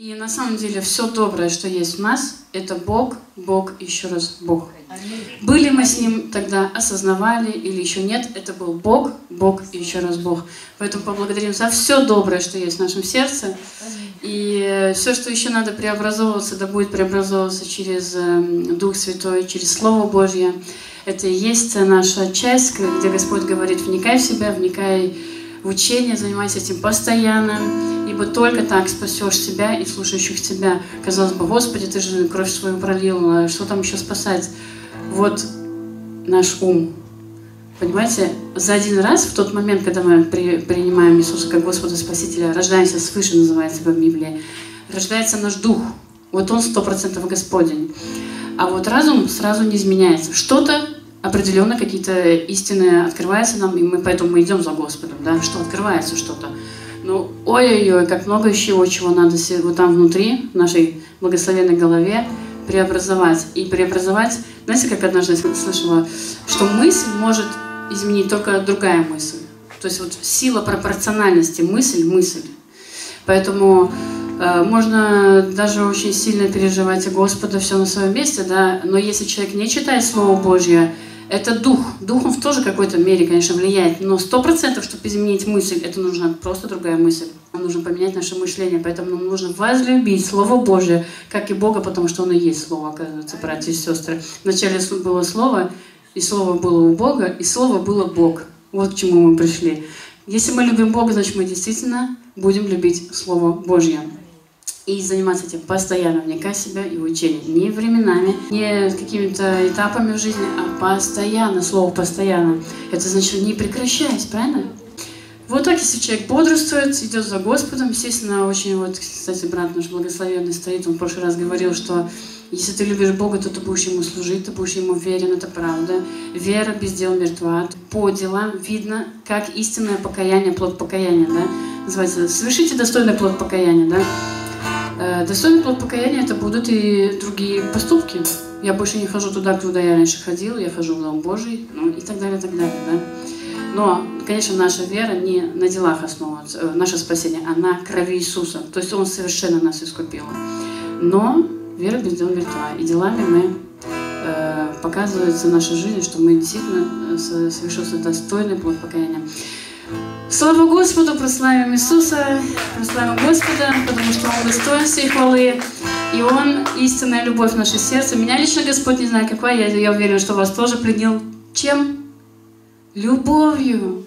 И на самом деле все доброе, что есть в нас, это Бог, Бог, еще раз Бог. Были мы с Ним тогда, осознавали или еще нет, это был Бог, Бог и еще раз Бог. Поэтому поблагодарим за все доброе, что есть в нашем сердце. И все, что еще надо преобразовываться, да будет преобразовываться через эм, Дух Святой, через Слово Божье. Это и есть наша часть, где Господь говорит, вникай в себя, вникай в учение, занимайся этим постоянно, ибо только так спасешь себя и слушающих тебя. Казалось бы, Господи, ты же кровь свою пролил, что там еще спасать? Вот наш ум. Понимаете, за один раз, в тот момент, когда мы при, принимаем Иисуса как Господа Спасителя, рождаемся свыше, называется в Библии, рождается наш дух. Вот он сто процентов Господень. А вот разум сразу не изменяется. Что-то определенно какие-то истины открываются нам, и мы поэтому мы идем за Господом, да, что открывается что-то. Ну, ой-ой-ой, как много еще чего надо вот там внутри, в нашей благословенной голове, преобразовать. И преобразовать, знаете, как однажды я слышала, что мысль может изменить только другая мысль. То есть вот сила пропорциональности, мысль, мысль. Поэтому э, можно даже очень сильно переживать Господа, все на своем месте, да, но если человек не читает Слово Божье, это дух. Дух он в тоже какой-то мере, конечно, влияет, но сто процентов, чтобы изменить мысль, это нужна просто другая мысль. Нам нужно поменять наше мышление, поэтому нам нужно возлюбить Слово Божье, как и Бога, потому что оно и есть Слово, оказывается, братья и сестры. Вначале было Слово, и Слово было у Бога, и Слово было Бог. Вот к чему мы пришли. Если мы любим Бога, значит мы действительно будем любить Слово Божье и заниматься этим постоянно, вникать в себя и в учение. Не временами, не какими-то этапами в жизни, а постоянно, слово постоянно. Это значит не прекращаясь, правильно? Вот так, если человек бодрствует, идет за Господом, естественно, очень вот, кстати, брат наш благословенный стоит, он в прошлый раз говорил, что если ты любишь Бога, то ты будешь Ему служить, ты будешь Ему верен, это правда. Вера без дел мертва. По делам видно, как истинное покаяние, плод покаяния, да? Называется «Совершите достойный плод покаяния», да? Достойный плод покаяния это будут и другие поступки. Я больше не хожу туда, куда я раньше ходил, я хожу в Дом Божий, ну и так далее, и так далее, да. Но, конечно, наша вера не на делах основывается, э, наше спасение, а на крови Иисуса. То есть Он совершенно нас искупил. Но вера без дел мертва. И делами мы э, показывается наша жизнь, что мы действительно э, совершился достойный плод покаяния. Слава Господу, прославим Иисуса, прославим Господа, потому что Он достоин всей хвалы, и Он истинная любовь в наше сердце. Меня лично Господь, не знаю, какая, я, я уверена, что вас тоже пленил. Чем? Любовью.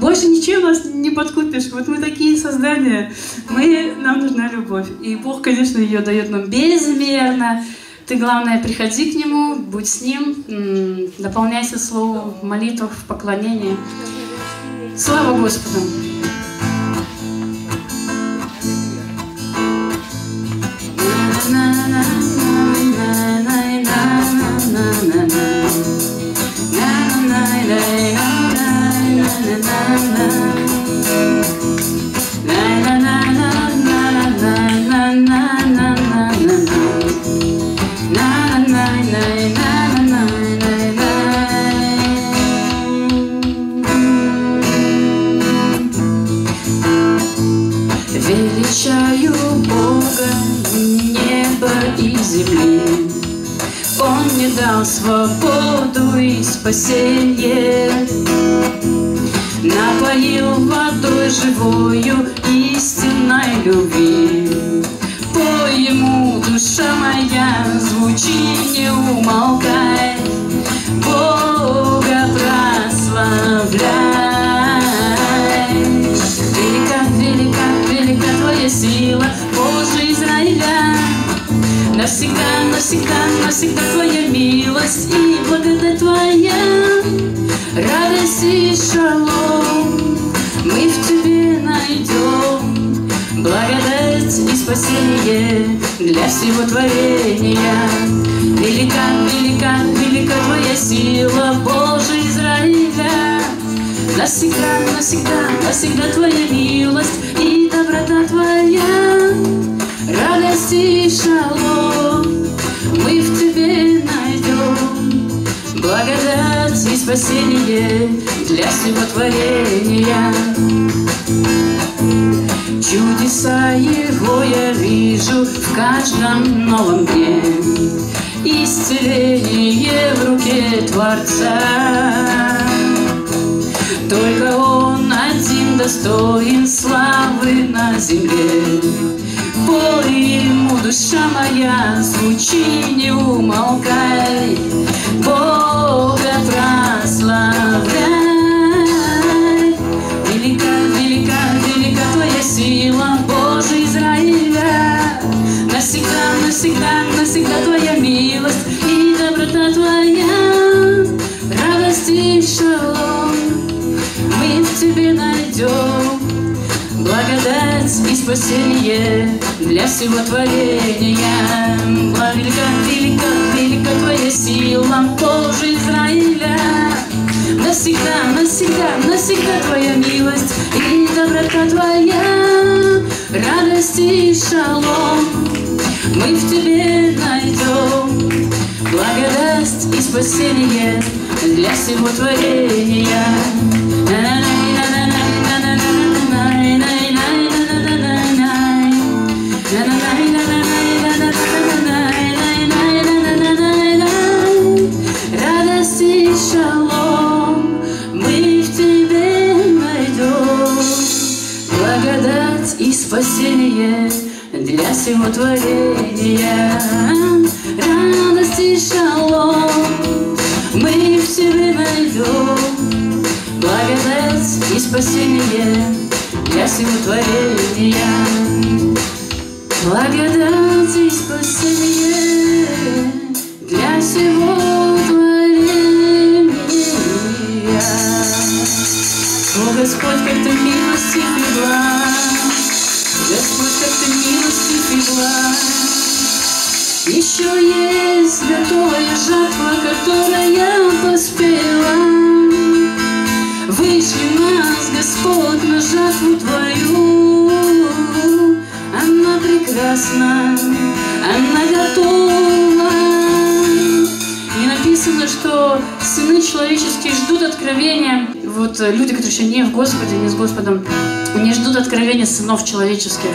Больше ничем нас не подкупишь. Вот мы такие создания. Мы, нам нужна любовь. И Бог, конечно, ее дает нам безмерно. Ты, главное, приходи к Нему, будь с Ним, наполняйся Словом в молитвах, в поклонении. Слава Господу! Боже Израиля. Навсегда, навсегда, навсегда Твоя милость и доброта Твоя. Радость и шалом мы в Тебе найдем. Благодать и спасение для всего творения. Для всего творения. Радость и шалом мы в тебе найдем. Благодать и спасение для всего творения. Благодать и спасение для всего творения. О, Господь, как ты милостив и Господь, Еще есть готовая жатва, которая поспела. Вышли нас, Господь, на жатву Твою. Она прекрасна, она готова. И написано, что сыны человеческие ждут откровения. Вот люди, которые еще не в Господе, не с Господом, они ждут откровения сынов человеческих.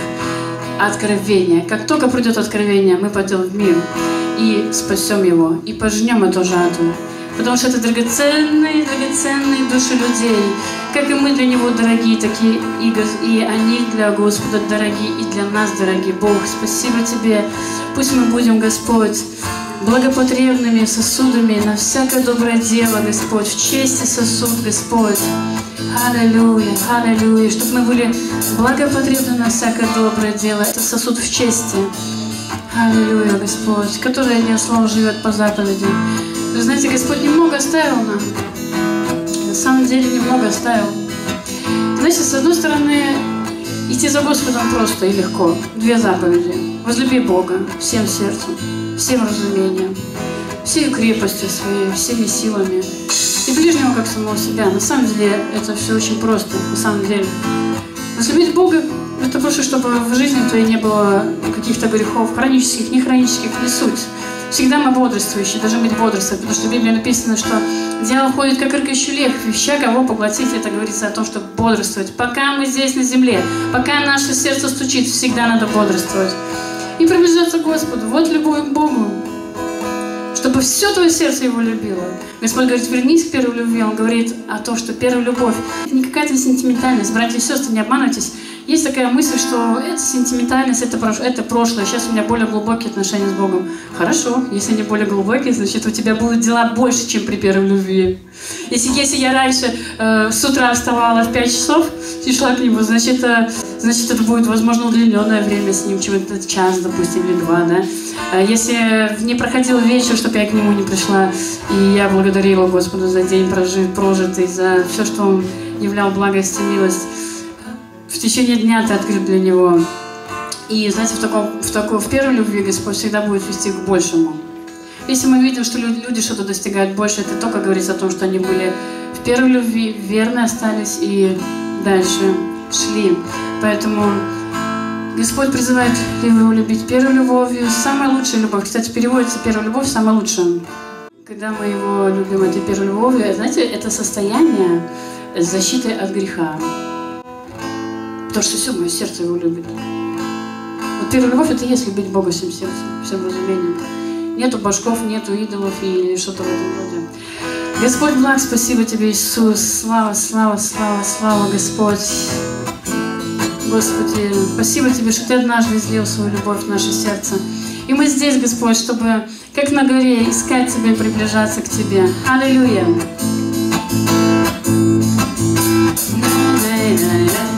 Откровение. Как только придет откровение, мы пойдем в мир и спасем его, и пожнем эту жатву. Потому что это драгоценные, драгоценные души людей. Как и мы для Него дорогие, такие и, и они для Господа дорогие, и для нас дорогие. Бог, спасибо Тебе. Пусть мы будем, Господь, благопотребными сосудами на всякое доброе дело, Господь, в чести сосуд, Господь. Аллилуйя, аллилуйя, чтобы мы были благопотребны на всякое доброе дело. Это сосуд в чести. Аллилуйя, Господь, который не слово живет по заповеди. Вы знаете, Господь немного оставил нам. На самом деле немного оставил. Знаете, с одной стороны, идти за Господом просто и легко. Две заповеди. Возлюби Бога всем сердцем, всем разумением, всей крепостью своей, всеми силами. И ближнего, как самого себя. На самом деле, это все очень просто. На самом деле. Возлюбить Бога – это просто, чтобы в жизни твоей не было каких-то грехов, хронических, не хронических, не суть. Всегда мы бодрствующие, должны быть бодрствовать, потому что в Библии написано, что дьявол ходит как рыкающий лев, ища кого поглотить. Это говорится о том, чтобы бодрствовать. Пока мы здесь на земле, пока наше сердце стучит, всегда надо бодрствовать. И приближаться к Господу. Вот любовь к Богу. Чтобы все твое сердце его любило. Господь говорит, вернись к первой любви. Он говорит о том, что первая любовь – это не какая-то сентиментальность. Братья и сестры, не обманывайтесь. Есть такая мысль, что это сентиментальность, это, это прошлое, сейчас у меня более глубокие отношения с Богом. Хорошо, если они более глубокие, значит, у тебя будут дела больше, чем при первой любви. Если, если я раньше э, с утра вставала в 5 часов и шла к нему, значит, э, значит, это будет, возможно, удлиненное время с ним, чем это час, допустим, или два, да. А если не проходил вечер, чтобы я к нему не пришла, и я благодарила Господу за день прожит, прожитый, за все, что Он являл благость и милость, в течение дня ты открыт для Него. И, знаете, в, таком, в, такой, в первой любви Господь всегда будет вести к большему. Если мы видим, что люди, что-то достигают больше, это только говорится о том, что они были в первой любви, верны остались и дальше шли. Поэтому Господь призывает его любить первой любовью. Самая лучшая любовь. Кстати, переводится первая любовь самая лучшая. Когда мы его любим этой первой любовью, знаете, это состояние защиты от греха. Потому что все мое сердце его любит. Вот первая любовь это и есть любить Бога всем сердцем, всем разумением. Нету башков, нету идолов или что-то в этом роде. Господь благ, спасибо Тебе, Иисус. Слава, слава, слава, слава, Господь. Господи, спасибо Тебе, что Ты однажды излил свою любовь в наше сердце. И мы здесь, Господь, чтобы, как на горе, искать Тебя и приближаться к Тебе. Аллилуйя. И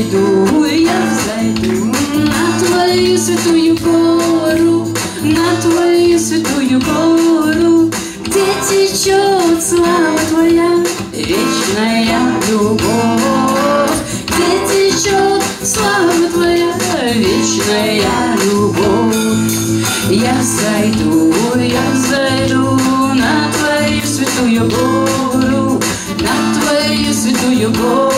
взойду, я взойду на твою святую гору, на твою святую гору, где течет слава твоя, вечная любовь, где течет слава твоя, вечная любовь. Я взойду, я взойду на твою святую гору, на твою святую гору,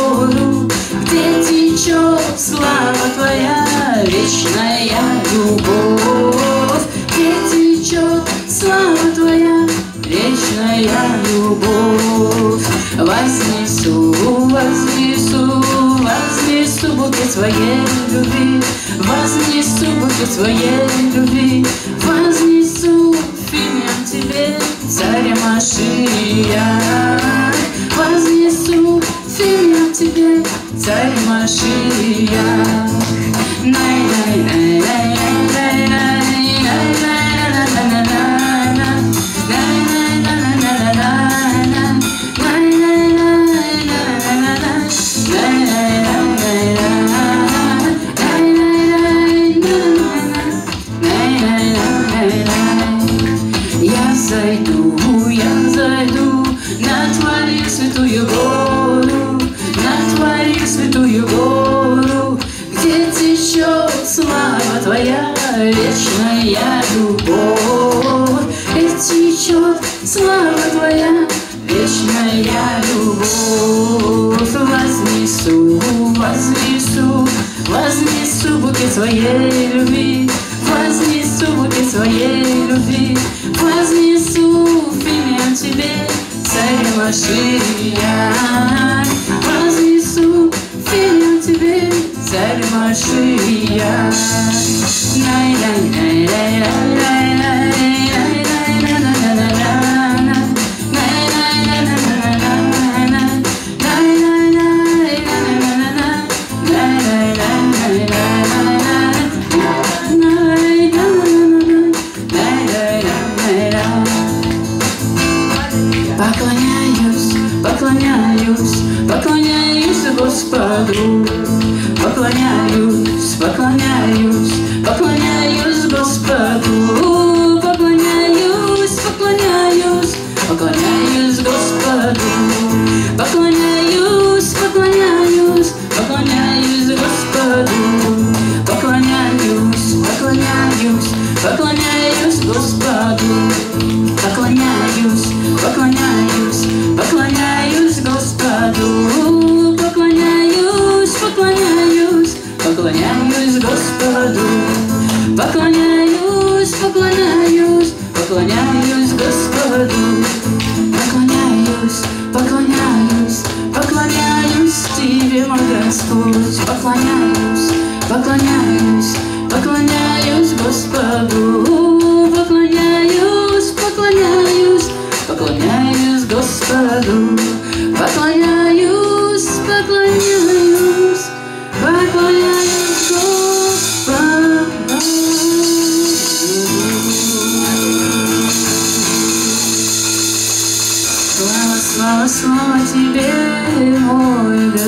течет слава твоя, вечная любовь, где течет слава твоя, вечная любовь. Вознесу, вознесу, вознесу букет своей любви, вознесу букет своей любви, вознесу имя тебе, царя Машия. Вознесу имя тебе, Say, my yeah.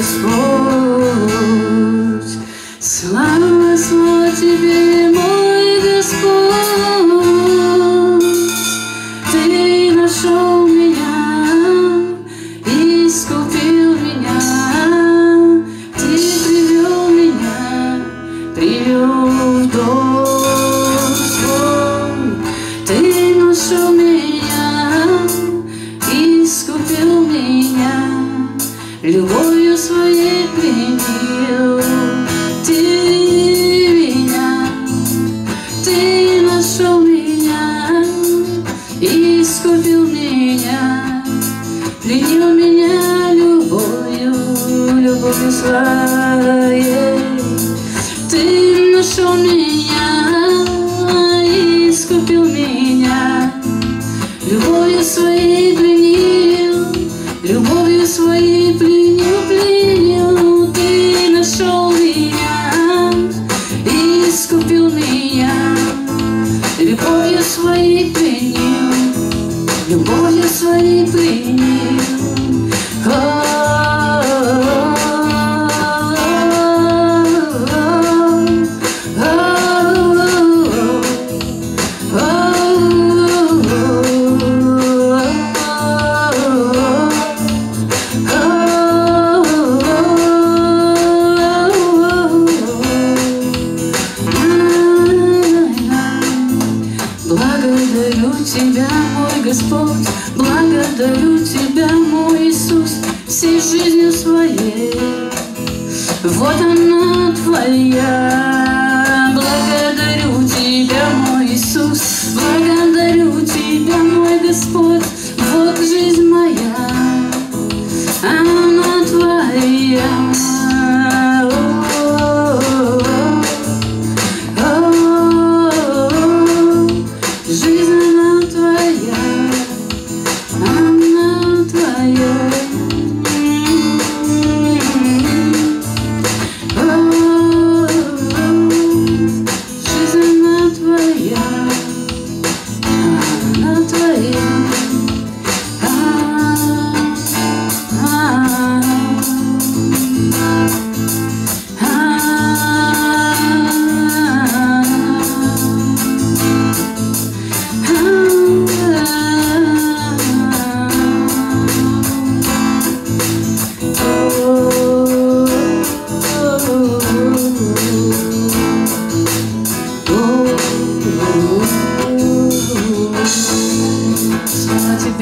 this.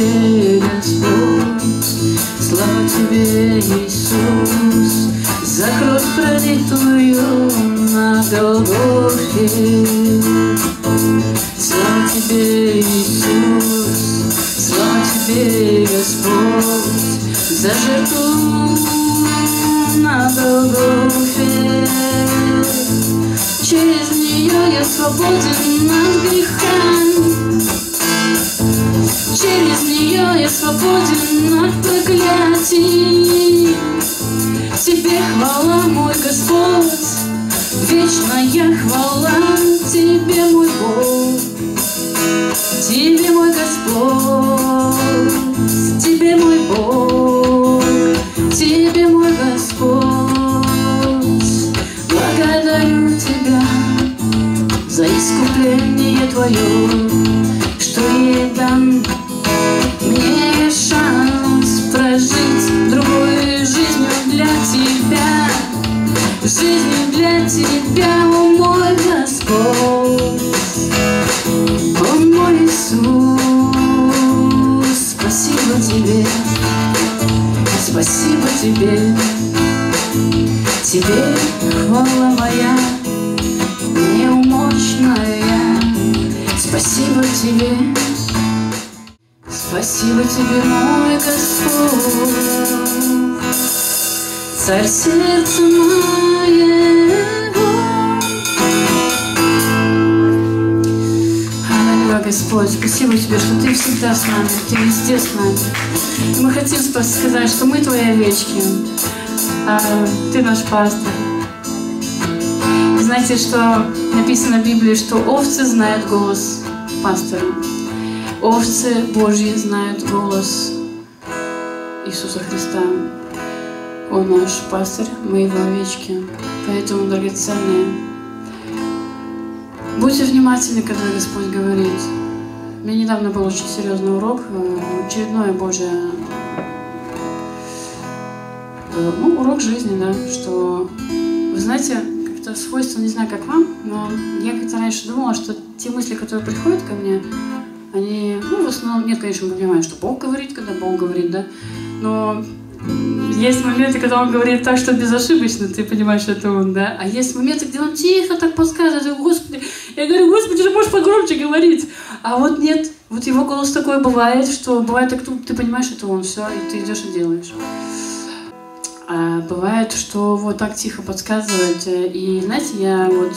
Тебе, Господь, слава тебе, Иисус, за кровь пролитую на Голгофе. Наш пастор. Знаете, что написано в Библии, что овцы знают голос пастора. Овцы Божьи знают голос Иисуса Христа. Он наш пастырь, мы его овечки. Поэтому, драгоценные, будьте внимательны, когда Господь говорит. Меня недавно был очень серьезный урок, э, очередное Божье ну, урок жизни, да, что, вы знаете, как-то свойство, не знаю, как вам, но я как-то раньше думала, что те мысли, которые приходят ко мне, они, ну, в основном, нет, конечно, мы понимаем, что Бог говорит, когда Бог говорит, да, но есть моменты, когда Он говорит так, что безошибочно, ты понимаешь, что это Он, да, а есть моменты, где Он тихо так подсказывает, Господи, я говорю, Господи, же можешь погромче говорить, а вот нет, вот Его голос такой бывает, что бывает так, ты понимаешь, это Он, все, и ты идешь и делаешь. А бывает, что вот так тихо подсказывает. И, знаете, я вот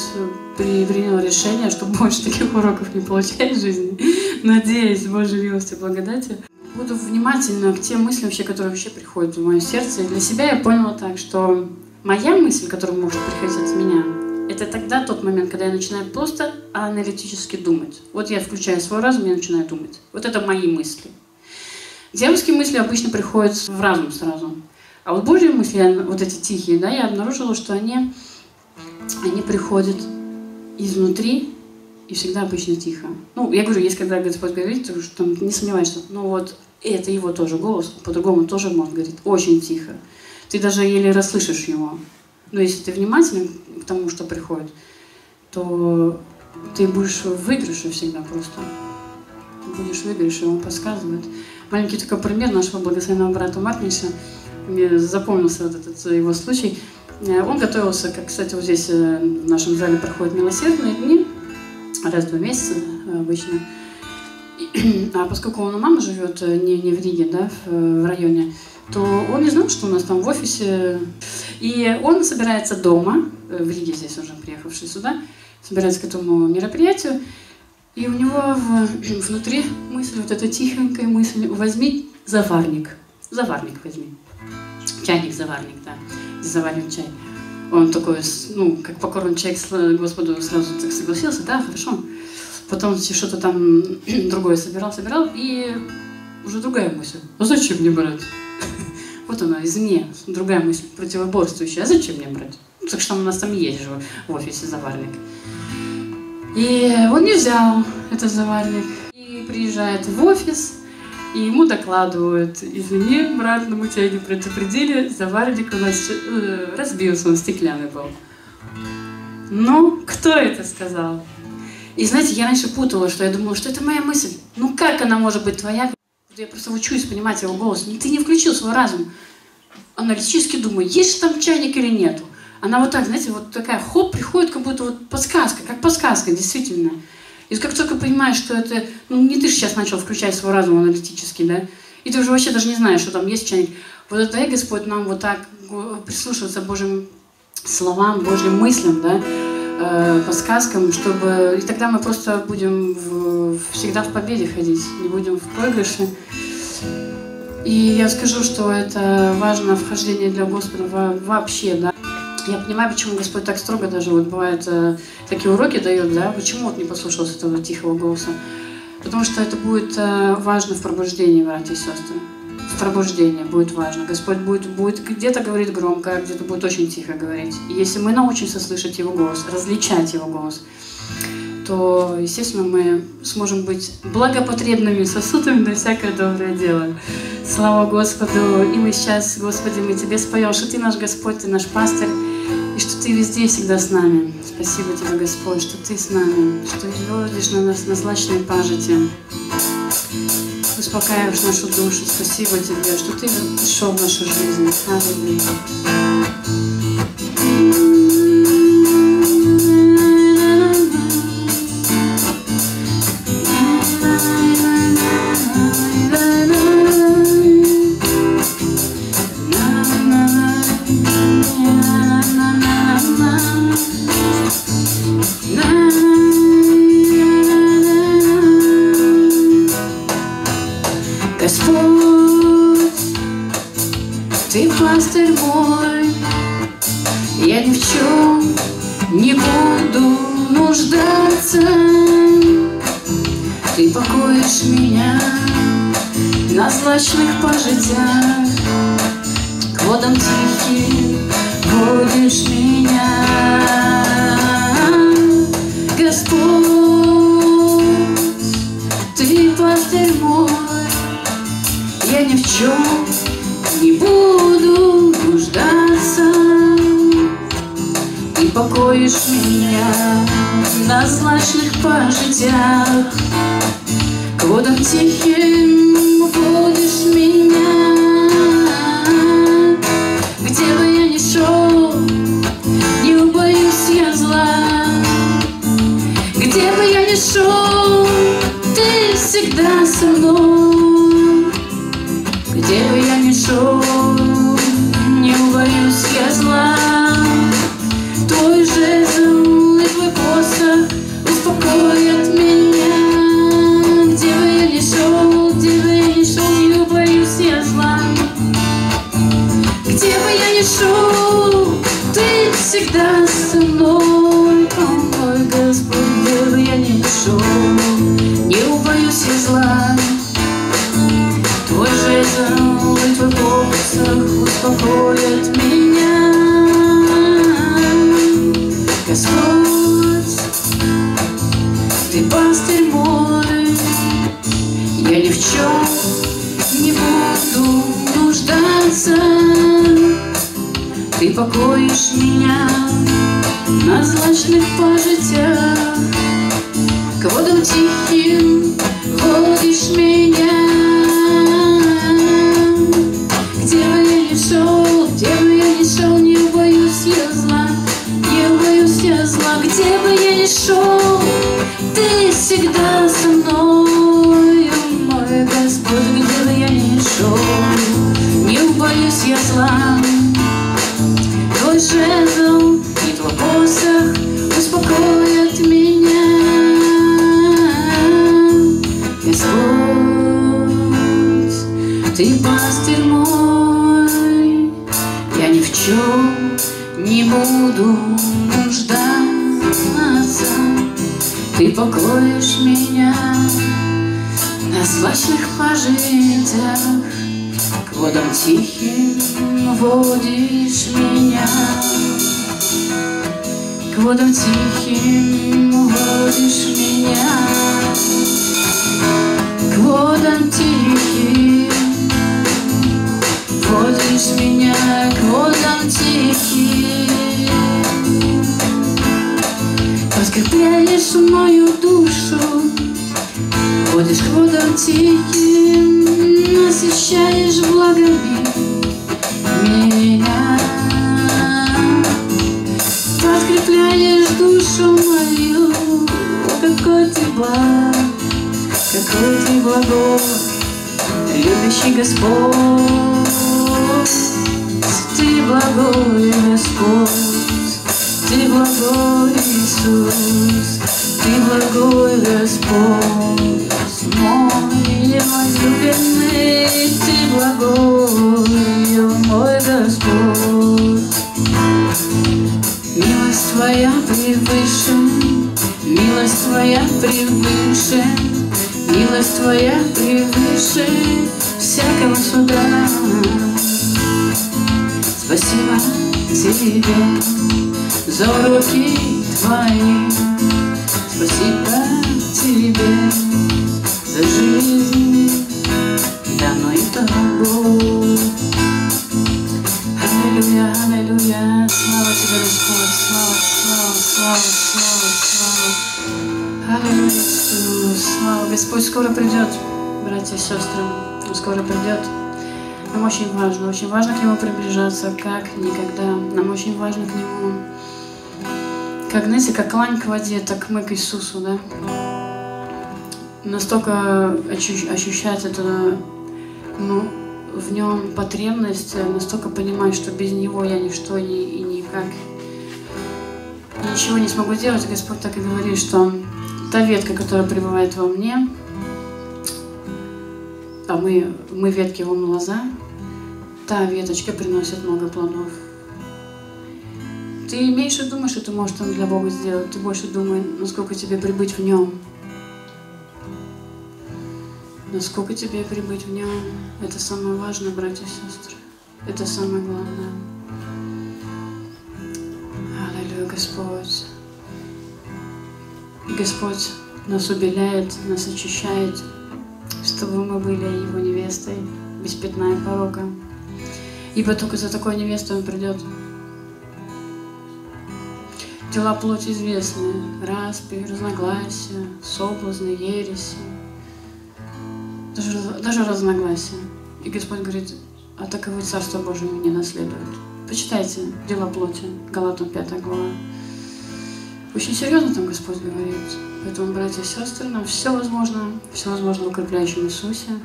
при, приняла решение, что больше таких уроков не получать в жизни. Надеюсь, Божьей милости благодати. Буду внимательна к тем мыслям, вообще, которые вообще приходят в мое сердце. И для себя я поняла так, что моя мысль, которая может приходить от меня, это тогда тот момент, когда я начинаю просто аналитически думать. Вот я включаю свой разум, я начинаю думать. Вот это мои мысли. Дьявольские мысли обычно приходят в разум сразу. А вот Божьи мысли, вот эти тихие, да, я обнаружила, что они, они приходят изнутри и всегда обычно тихо. Ну, я говорю, есть когда Господь говорит, то что не сомневайся, ну вот это его тоже голос, по-другому тоже может говорить, очень тихо. Ты даже еле расслышишь его. Но если ты внимателен к тому, что приходит, то ты будешь в выигрыше всегда просто. Ты будешь в выигрыше, он подсказывает. Маленький такой пример нашего благословенного брата Мартниша. Мне запомнился вот этот его случай. Э, он готовился, как, кстати, вот здесь э, в нашем зале проходят милосердные дни, раз в два месяца э, обычно. А поскольку он у мамы живет не, не в Риге, да, в районе, то он не знал, что у нас там в офисе. И он собирается дома, в Риге здесь уже приехавший сюда, собирается к этому мероприятию, и у него в, внутри мысль, вот эта тихонькая мысль, возьми заварник, заварник возьми, чайник-заварник, да, где заварим чай. Он такой, ну, как покорный человек Господу сразу так согласился, да, хорошо. Потом что-то там другое собирал, собирал, и уже другая мысль. А зачем мне брать? Вот она, извне, другая мысль, противоборствующая. А зачем мне брать? Так что у нас там есть же в офисе заварник. И он не взял этот заварник. И приезжает в офис, и ему докладывают, извини, брат, но мы тебя не предупредили, заварник у нас э, разбился, он стеклянный был. Ну, кто это сказал? И знаете, я раньше путала, что я думала, что это моя мысль. Ну как она может быть твоя? Я просто учусь понимать его голос. Ты не включил свой разум. Аналитически думаю, есть же там чайник или нету. Она вот так, знаете, вот такая хоп, приходит, как будто вот подсказка, как подсказка, действительно. И как только понимаешь, что это, ну не ты же сейчас начал включать свой разум аналитический, да, и ты уже вообще даже не знаешь, что там есть чайник. Вот это дай Господь нам вот так прислушиваться Божьим словам, Божьим мыслям, да, э, подсказкам, чтобы... И тогда мы просто будем в, всегда в победе ходить, не будем в проигрыше. И я скажу, что это важно вхождение для Господа вообще, да. Я понимаю, почему Господь так строго даже вот бывает э, такие уроки дает, да, почему вот не послушался этого тихого голоса. Потому что это будет э, важно в пробуждении, братья и сестры. В пробуждении будет важно. Господь будет, будет где-то говорить громко, а где-то будет очень тихо говорить. И если мы научимся слышать Его голос, различать Его голос, то, естественно, мы сможем быть благопотребными сосудами на всякое доброе дело. Слава Господу! И мы сейчас, Господи, мы Тебе споем, что Ты наш Господь, Ты наш пастырь, и что Ты везде всегда с нами. Спасибо Тебе, Господь, что Ты с нами, что ведешь на нас на злачной пажите. Успокаиваешь нашу душу. Спасибо Тебе, что Ты пришел в нашу жизнь. Аллилуйя. Злачных пажитях, к водам знаете, как лань к воде, так мы к Иисусу, да? Настолько ощу- ощущать это, ну, в нем потребность, настолько понимать, что без Него я ничто и, и никак ничего не смогу сделать. Господь так и говорит, что та ветка, которая пребывает во мне, а мы, мы ветки вон лоза, та веточка приносит много плодов. Ты меньше думаешь, что ты можешь там для Бога сделать, ты больше думай, насколько тебе прибыть в Нем. Насколько тебе прибыть в Нем, это самое важное, братья и сестры. Это самое главное. Аллилуйя, Господь. Господь нас убеляет, нас очищает, чтобы мы были Его невестой, без пятна и порока. Ибо только за такой невестой Он придет. Дела плоти известны, распри, разногласия, соблазны, ереси, даже, даже разногласия. И Господь говорит, а таковы Царство Божие не наследуют. Почитайте дела плоти, Галатам 5 глава. Очень серьезно там Господь говорит. Поэтому, братья и сестры, нам все возможно, все возможно в укрепляющем Иисусе.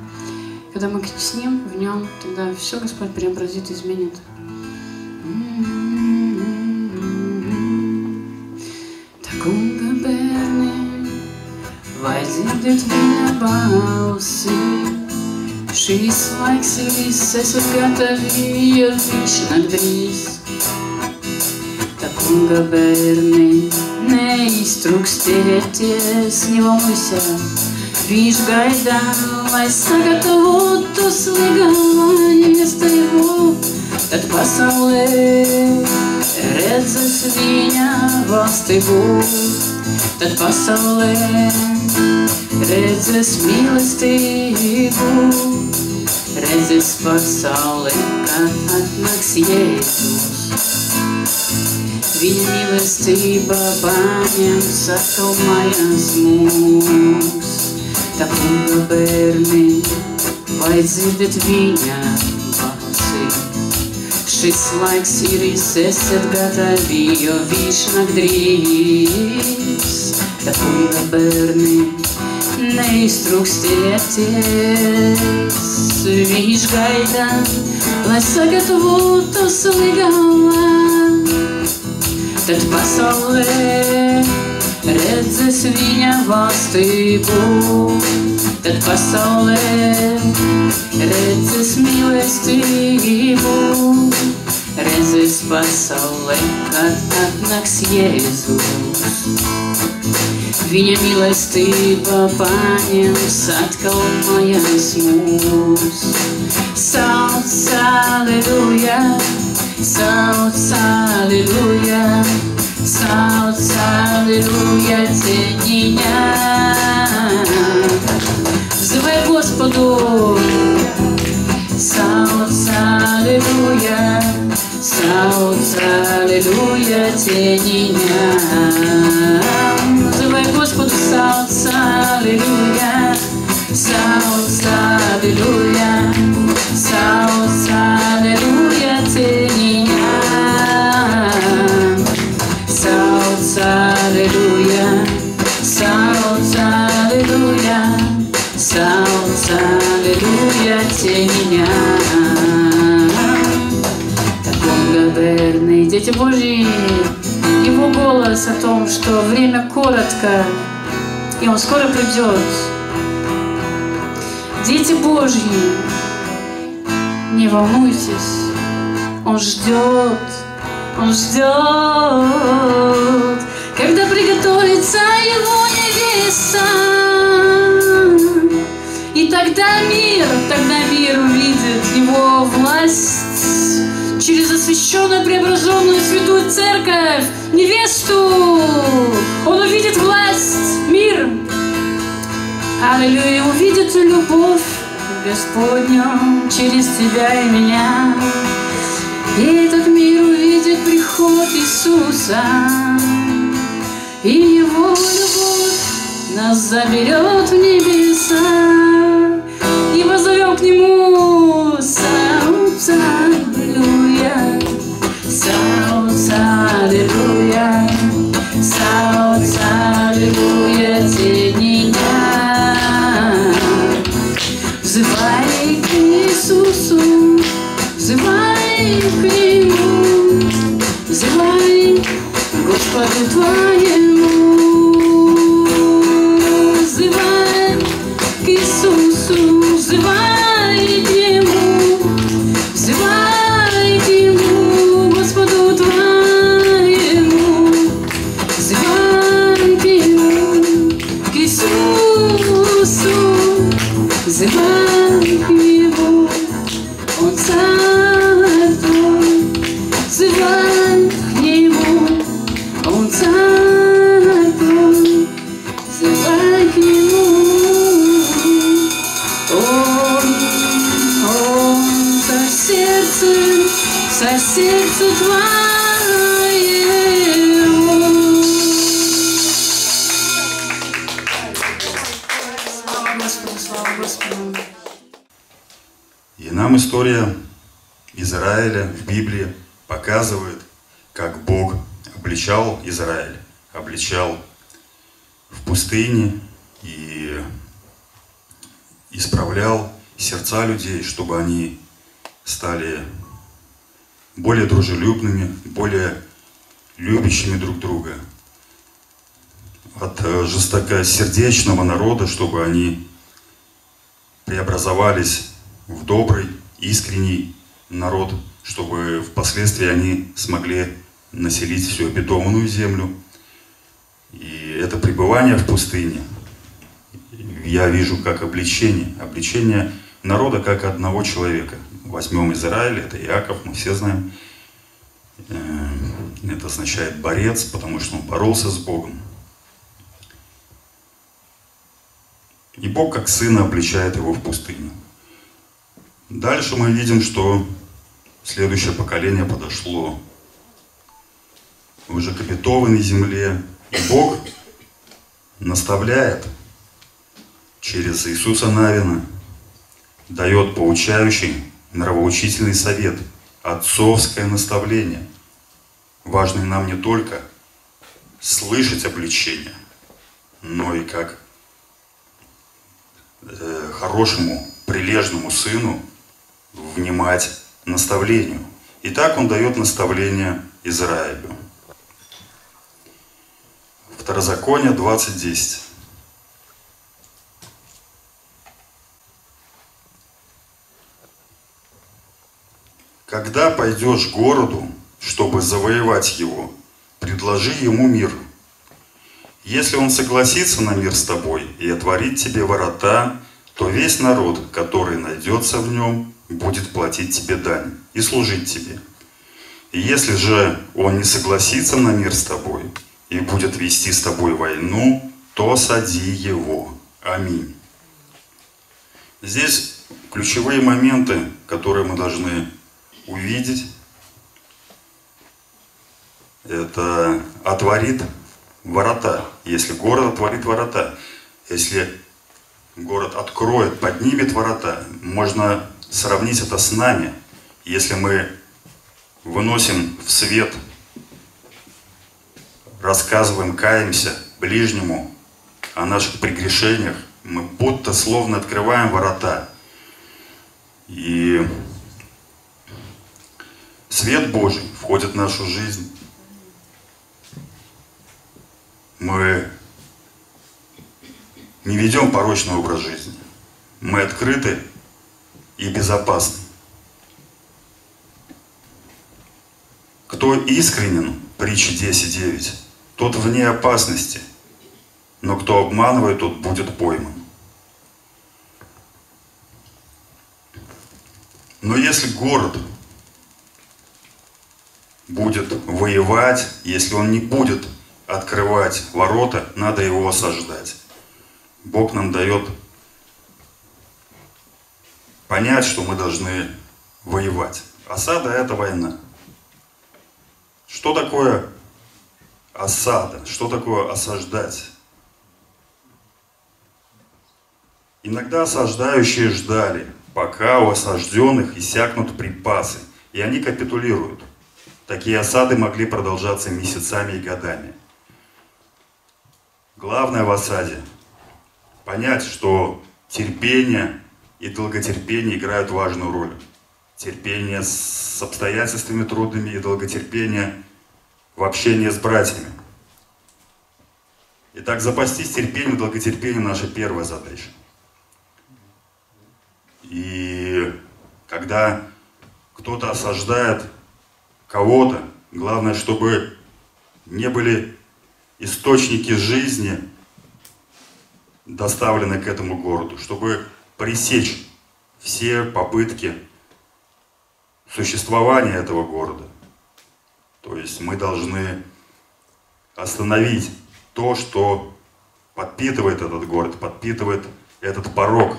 Когда мы с Ним, в Нем, тогда все Господь преобразит, изменит. Vai dzirdat viņa balsi? Šīs laiks ir viss, esat gatavi, jo viņš nagdīs. Tā kunga bērni, neiztrukstieties, ņemusies. Viņš gaidā, lai sagatavotu sligāņas tevu, tad pasaulē redzes viņa valsti būt, tad pasaulē redzes mīlestību, redzes pasaulē, kad atnāks Jēzus. Viņa mīlestība paņems atkal mājās mūs. Tā kunga bērni, vai dzirdat viņa balsi? Šis laiks ir, esat gatavi, jo viņš nāk drīz. Kunga bērni, neiztrukstieties, viņš gaida, lai sagatavotu sligālā. Tad pasaulē redzes viņa valstību, tad pasaulē redzes mīlestību, redzes pasaulē, kad atnāks Jēzus. Viņa mīlestība paņems atkal mājās mūs. Sauc, aleluja, sauc, aleluja, sauc, aleluja, цениня. Взывай Господу, Sauc, aleluja, sauc, aleluja, cieniņā. Zivai Gospodu sauc, aleluja, sauc, aleluja, sauc, aleluja, cieniņā. Sauc, aleluja, sauc, aleluja, sauc, aleluja, cieniņā. Такого бедный, дети Божьи, его голос о том, что время коротко, и он скоро придет. Дети Божьи, не волнуйтесь, он ждет, он ждет, когда приготовится его невеста. И тогда мир, тогда мир увидит его власть через освященную, преображенную святую церковь, невесту. Он увидит власть, мир. Аллилуйя, увидит любовь Господню через тебя и меня. И этот мир увидит приход Иисуса. И Его любовь нас заберет в небеса. И позовем к Нему Аллилуйя, Саут, Аллилуйя, тени дня. Взывай к Иисусу, взывай к Нему, взывай Господу Твоему. И нам история Израиля в Библии показывает, как Бог обличал Израиль, обличал в пустыне и исправлял сердца людей, чтобы они стали более дружелюбными, более любящими друг друга. От э, жестокосердечного народа, чтобы они преобразовались в добрый, искренний народ, чтобы впоследствии они смогли населить всю обетованную землю. И это пребывание в пустыне я вижу как обличение. Обличение народа как одного человека. Возьмем Израиль, это Иаков, мы все знаем. Э, это означает борец, потому что он боролся с Богом. И Бог как сына обличает его в пустыню. Дальше мы видим, что следующее поколение подошло уже к обетованной земле. И Бог наставляет через Иисуса Навина, дает поучающий нравоучительный совет, отцовское наставление. Важно нам не только слышать обличение, но и как э, хорошему, прилежному сыну внимать наставлению. И так он дает наставление Израилю. Второзаконие 20.10. Когда пойдешь к городу, чтобы завоевать его, предложи ему мир. Если он согласится на мир с тобой и отворит тебе ворота, то весь народ, который найдется в нем, будет платить тебе дань и служить тебе. Если же он не согласится на мир с тобой и будет вести с тобой войну, то сади его. Аминь. Здесь ключевые моменты, которые мы должны увидеть. Это отворит ворота. Если город отворит ворота, если город откроет, поднимет ворота, можно сравнить это с нами. Если мы выносим в свет, рассказываем, каемся ближнему о наших прегрешениях, мы будто словно открываем ворота. И Свет Божий входит в нашу жизнь. Мы не ведем порочный образ жизни. Мы открыты и безопасны. Кто искренен, притча 10.9, тот вне опасности, но кто обманывает, тот будет пойман. Но если город будет воевать, если он не будет открывать ворота, надо его осаждать. Бог нам дает понять, что мы должны воевать. Осада – это война. Что такое осада? Что такое осаждать? Иногда осаждающие ждали, пока у осажденных иссякнут припасы, и они капитулируют. Такие осады могли продолжаться месяцами и годами. Главное в осаде – понять, что терпение и долготерпение играют важную роль. Терпение с обстоятельствами трудными и долготерпение в общении с братьями. Итак, запастись терпением и долготерпением – наша первая задача. И когда кто-то осаждает кого-то. Главное, чтобы не были источники жизни доставлены к этому городу, чтобы пресечь все попытки существования этого города. То есть мы должны остановить то, что подпитывает этот город, подпитывает этот порог,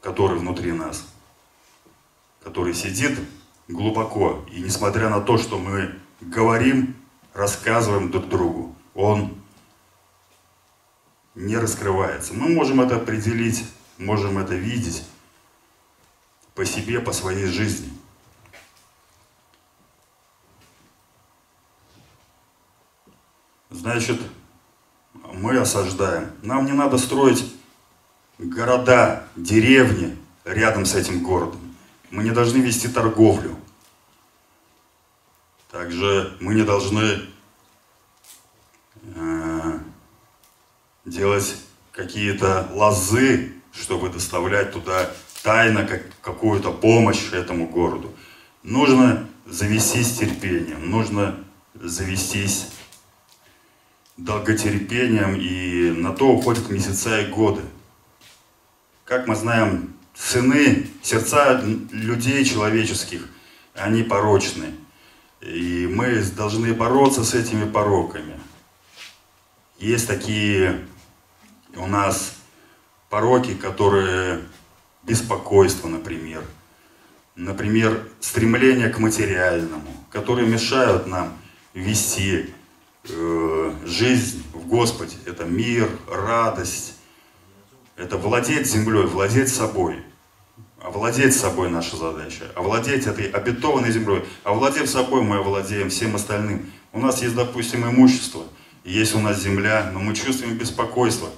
который внутри нас, который сидит глубоко. И несмотря на то, что мы говорим, рассказываем друг другу, он не раскрывается. Мы можем это определить, можем это видеть по себе, по своей жизни. Значит, мы осаждаем. Нам не надо строить города, деревни рядом с этим городом. Мы не должны вести торговлю. Также мы не должны э, делать какие-то лозы, чтобы доставлять туда тайно как, какую-то помощь этому городу. Нужно завестись терпением, нужно завестись долготерпением, и на то уходят месяца и годы. Как мы знаем, сыны, сердца людей человеческих, они порочны. И мы должны бороться с этими пороками. Есть такие у нас пороки, которые беспокойство, например. Например, стремление к материальному, которые мешают нам вести э, жизнь в Господе. Это мир, радость, это владеть землей, владеть собой. Овладеть собой наша задача. Овладеть этой обетованной землей. Овладев собой, мы овладеем всем остальным. У нас есть, допустим, имущество, есть у нас земля, но мы чувствуем беспокойство.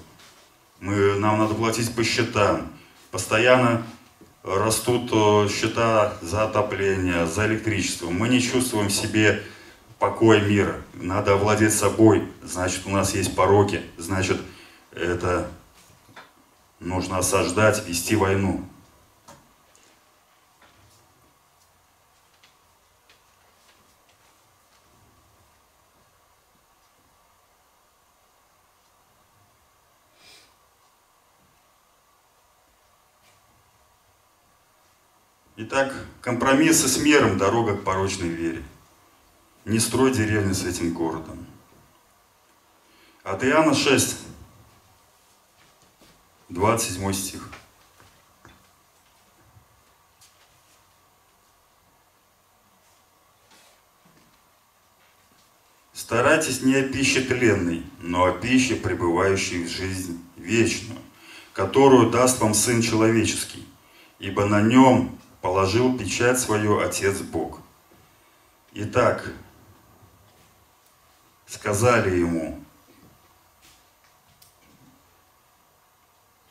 Мы, нам надо платить по счетам. Постоянно растут э, счета за отопление, за электричество. Мы не чувствуем в себе покоя мира. Надо овладеть собой. Значит, у нас есть пороки. Значит, это нужно осаждать, вести войну. Итак, компромиссы с миром – дорога к порочной вере. Не строй деревни с этим городом. От Иоанна 6, 27 стих. Старайтесь не о пище тленной, но о пище, пребывающей в жизнь вечную, которую даст вам Сын Человеческий, ибо на нем положил печать свою Отец Бог. Итак, сказали ему,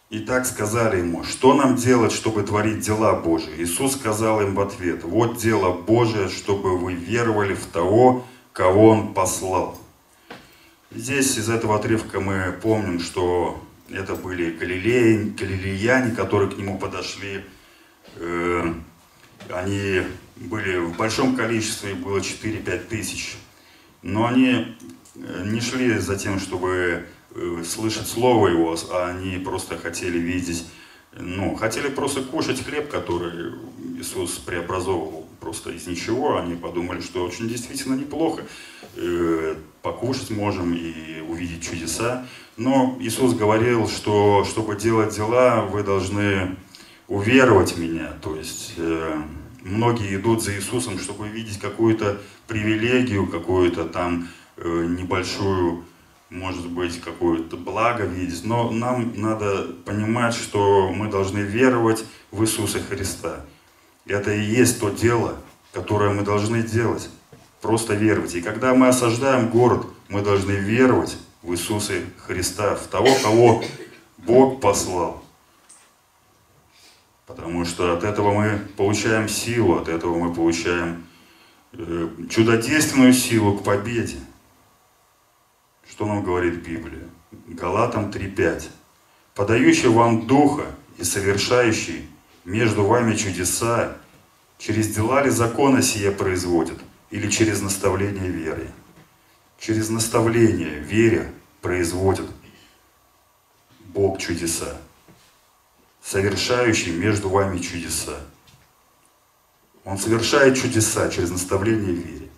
И так сказали ему, что нам делать, чтобы творить дела Божии? Иисус сказал им в ответ, вот дело Божие, чтобы вы веровали в того, кого Он послал. Здесь из этого отрывка мы помним, что это были галилеи, галилеяне, которые к нему подошли. Э, они были в большом количестве, было 4-5 тысяч. Но они э, не шли за тем, чтобы Э, слышать слово его, а они просто хотели видеть, ну, хотели просто кушать хлеб, который Иисус преобразовывал просто из ничего. Они подумали, что очень действительно неплохо. Покушать можем и увидеть чудеса. Но Иисус говорил, что чтобы делать дела, вы должны уверовать меня. То есть э, многие идут за Иисусом, чтобы видеть какую-то привилегию, какую-то там небольшую может быть, какое-то благо видеть, но нам надо понимать, что мы должны веровать в Иисуса Христа. Это и есть то дело, которое мы должны делать. Просто веровать. И когда мы осаждаем город, мы должны веровать в Иисуса Христа, в того, кого Бог послал. Потому что от этого мы получаем силу, от этого мы получаем э, чудодейственную силу к победе. Что нам говорит Библия? Галатам 3.5. Подающий вам Духа и совершающий между вами чудеса, через дела ли закона сия производит, или через наставление веры? Через наставление вере производит Бог чудеса, совершающий между вами чудеса. Он совершает чудеса через наставление вере.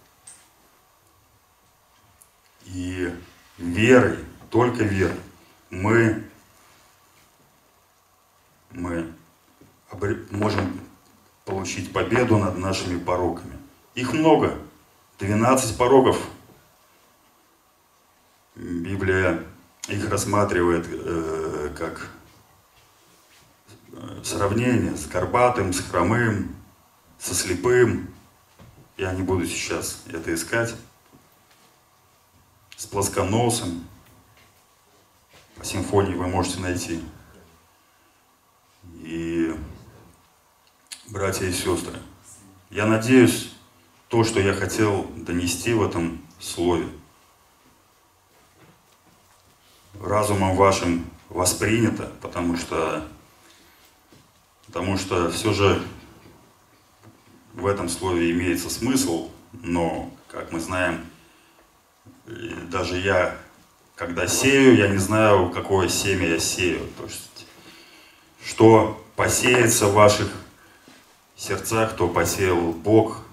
И верой, только верой, мы, мы можем получить победу над нашими пороками. Их много, 12 пороков. Библия их рассматривает э, как сравнение с горбатым, с хромым, со слепым. Я не буду сейчас это искать с плосконосом. По симфонии вы можете найти. И братья и сестры, я надеюсь, то, что я хотел донести в этом слове, разумом вашим воспринято, потому что, потому что все же в этом слове имеется смысл, но, как мы знаем, даже я, когда сею, я не знаю, какое семя я сею. То есть, что посеется в ваших сердцах, то посеял Бог,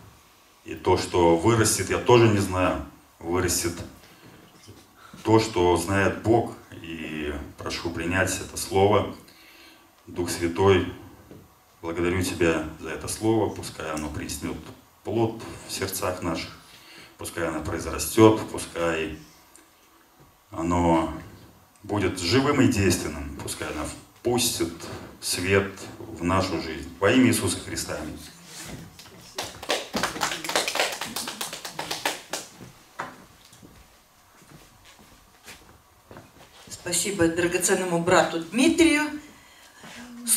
и то, что вырастет, я тоже не знаю. Вырастет то, что знает Бог. И прошу принять это слово. Дух Святой, благодарю Тебя за это слово. Пускай оно приснет плод в сердцах наших. Пускай оно произрастет, пускай оно будет живым и действенным. Пускай оно впустит свет в нашу жизнь. Во имя Иисуса Христа. Спасибо драгоценному брату Дмитрию.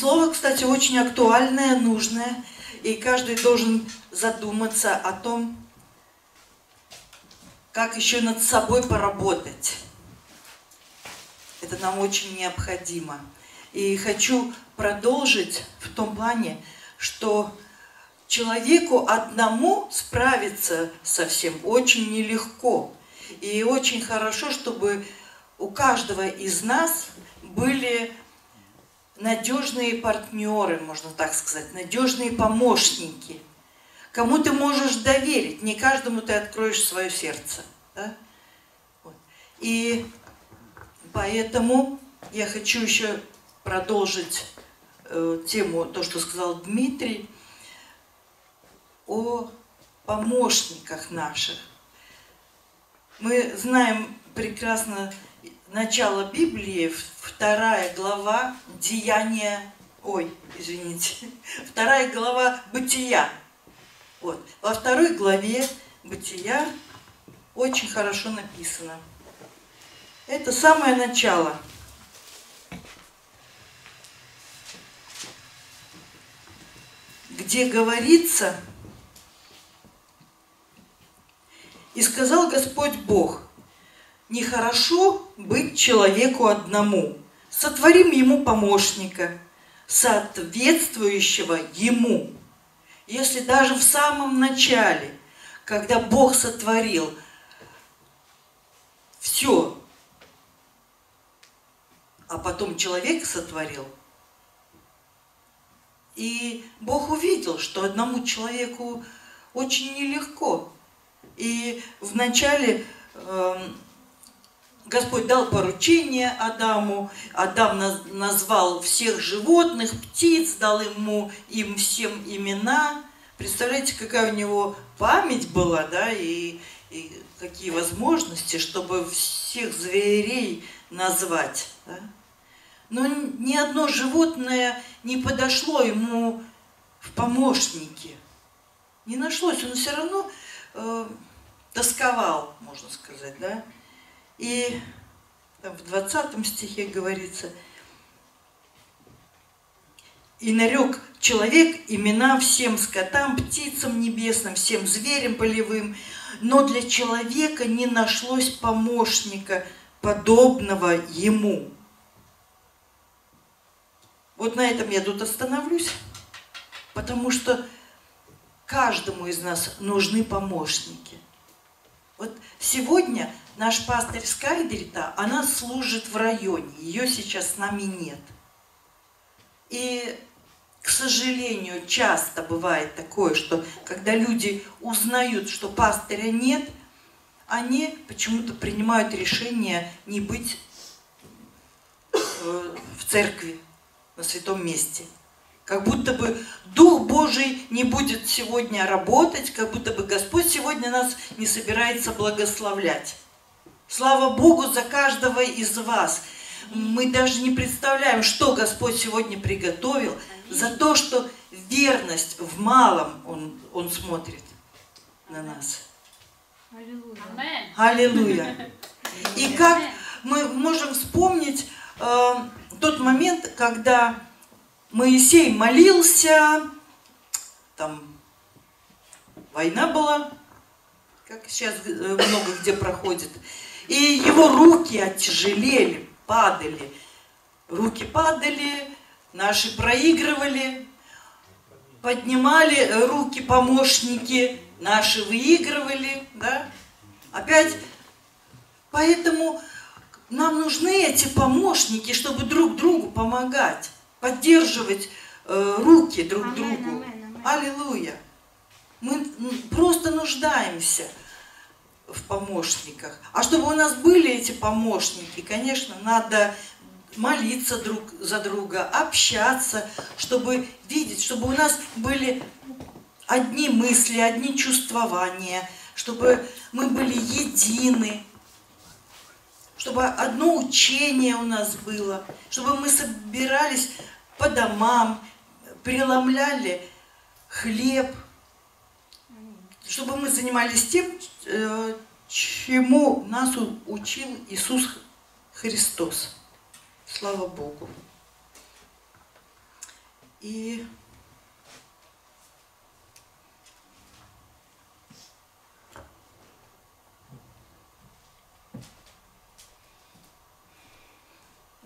Слово, кстати, очень актуальное, нужное. И каждый должен задуматься о том, как еще над собой поработать. Это нам очень необходимо. И хочу продолжить в том плане, что человеку одному справиться совсем очень нелегко. И очень хорошо, чтобы у каждого из нас были надежные партнеры, можно так сказать, надежные помощники, кому ты можешь доверить, не каждому ты откроешь свое сердце. Да? Вот. И поэтому я хочу еще продолжить э, тему, то, что сказал Дмитрий, о помощниках наших. Мы знаем прекрасно начало Библии, вторая глава Деяния, ой, извините, вторая глава Бытия. Вот. Во второй главе Бытия очень хорошо написано. Это самое начало. Где говорится, и сказал Господь Бог – Нехорошо быть человеку одному. Сотворим ему помощника, соответствующего ему. Если даже в самом начале, когда Бог сотворил все, а потом человек сотворил, и Бог увидел, что одному человеку очень нелегко. И вначале э, Господь дал поручение Адаму, Адам назвал всех животных, птиц, дал ему им всем имена. Представляете, какая у него память была, да, и, и какие возможности, чтобы всех зверей назвать. Да? Но ни одно животное не подошло ему в помощники. Не нашлось, он все равно э, тосковал, можно сказать, да. И в 20 стихе говорится, «И нарек человек имена всем скотам, птицам небесным, всем зверям полевым, но для человека не нашлось помощника, подобного ему». Вот на этом я тут остановлюсь, потому что каждому из нас нужны помощники. Вот сегодня наш пастырь Скайдрита, она служит в районе, ее сейчас с нами нет. И, к сожалению, часто бывает такое, что когда люди узнают, что пастыря нет, они почему-то принимают решение не быть э, в церкви, на святом месте. Как будто бы Дух Божий не будет сегодня работать, как будто бы Господь сегодня нас не собирается благословлять. Слава Богу за каждого из вас. Мы даже не представляем, что Господь сегодня приготовил за то, что верность в малом Он, он смотрит на нас. Аллилуйя. Аллилуйя. И как мы можем вспомнить э, тот момент, когда Моисей молился, там война была, как сейчас э, много где проходит, и его руки оттяжелели, падали. Руки падали, наши проигрывали, поднимали руки помощники, наши выигрывали, да. Опять Поэтому нам нужны эти помощники, чтобы друг другу помогать, поддерживать э, руки друг Амен, другу. амен, амен. Аллилуйя. Мы просто нуждаемся в помощниках. А чтобы у нас были эти помощники, конечно, надо молиться друг за друга, общаться, чтобы видеть, чтобы у нас были одни мысли, одни чувствования, чтобы мы были едины, чтобы одно учение у нас было, чтобы мы собирались по домам, преломляли хлеб, чтобы мы занимались тем, э, чему нас учил Иисус Христос. Слава Богу. И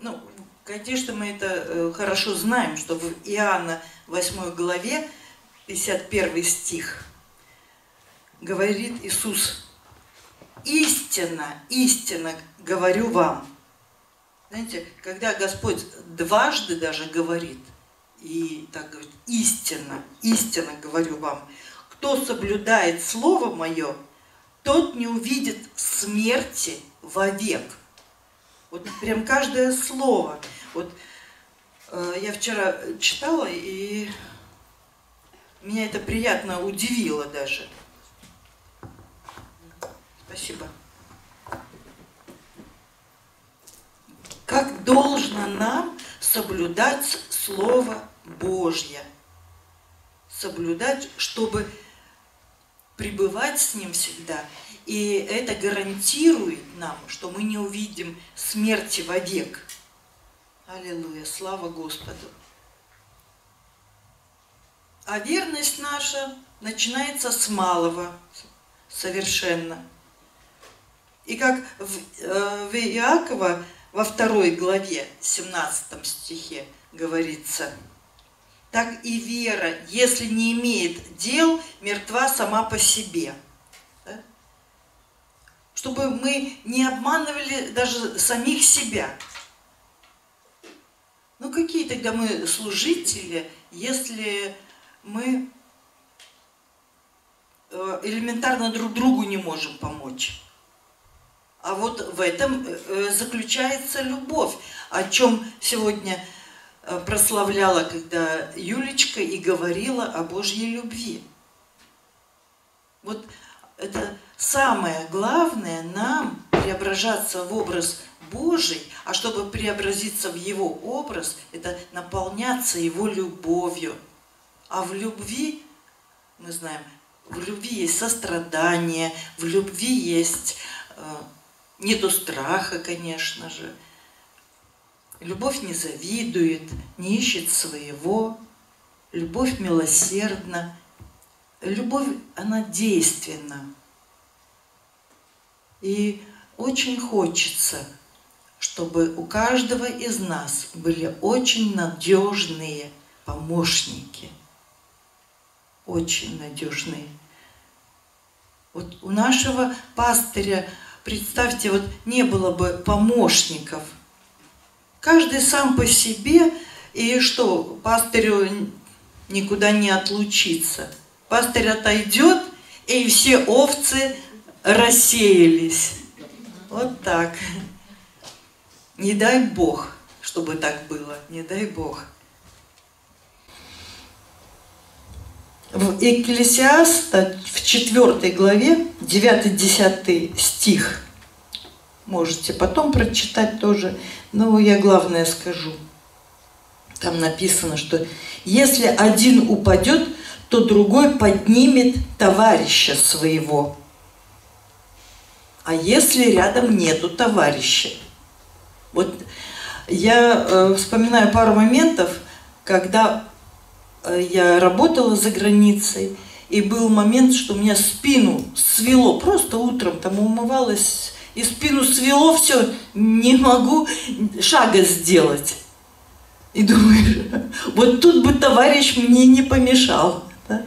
Ну, конечно, мы это э, хорошо знаем, что в Иоанна 8 главе 51 стих говорит Иисус, истинно, истинно говорю вам. Знаете, когда Господь дважды даже говорит, и так говорит, истинно, истинно говорю вам, кто соблюдает Слово Мое, тот не увидит смерти вовек. Вот прям каждое слово. Вот э, я вчера читала, и меня это приятно удивило даже. Спасибо. Как должно нам соблюдать Слово Божье? Соблюдать, чтобы пребывать с Ним всегда. И это гарантирует нам, что мы не увидим смерти вовек. Аллилуйя, слава Господу. А верность наша начинается с малого совершенно. И как в, э, в Иакова во второй главе, 17 стихе говорится, так и вера, если не имеет дел, мертва сама по себе. Да? Чтобы мы не обманывали даже самих себя. Ну какие тогда мы служители, если мы э, элементарно друг другу не можем помочь? А вот в этом э, заключается любовь, о чем сегодня э, прославляла, когда Юлечка и говорила о Божьей любви. Вот это самое главное нам преображаться в образ Божий, а чтобы преобразиться в Его образ, это наполняться Его любовью. А в любви, мы знаем, в любви есть сострадание, в любви есть э, нету страха, конечно же. Любовь не завидует, не ищет своего. Любовь милосердна. Любовь, она действенна. И очень хочется, чтобы у каждого из нас были очень надежные помощники. Очень надежные. Вот у нашего пастыря представьте, вот не было бы помощников. Каждый сам по себе, и что, пастырю никуда не отлучиться. Пастырь отойдет, и все овцы рассеялись. Вот так. Не дай Бог, чтобы так было. Не дай Бог. В Экклесиаста в 4 главе 9-10 стих. Можете потом прочитать тоже, но я главное скажу. Там написано, что если один упадет, то другой поднимет товарища своего. А если рядом нету товарища? Вот я э, вспоминаю пару моментов, когда э, я работала за границей, и был момент, что у меня спину свело, просто утром там умывалась, и спину свело, все, не могу шага сделать. И думаешь, вот тут бы товарищ мне не помешал. Да?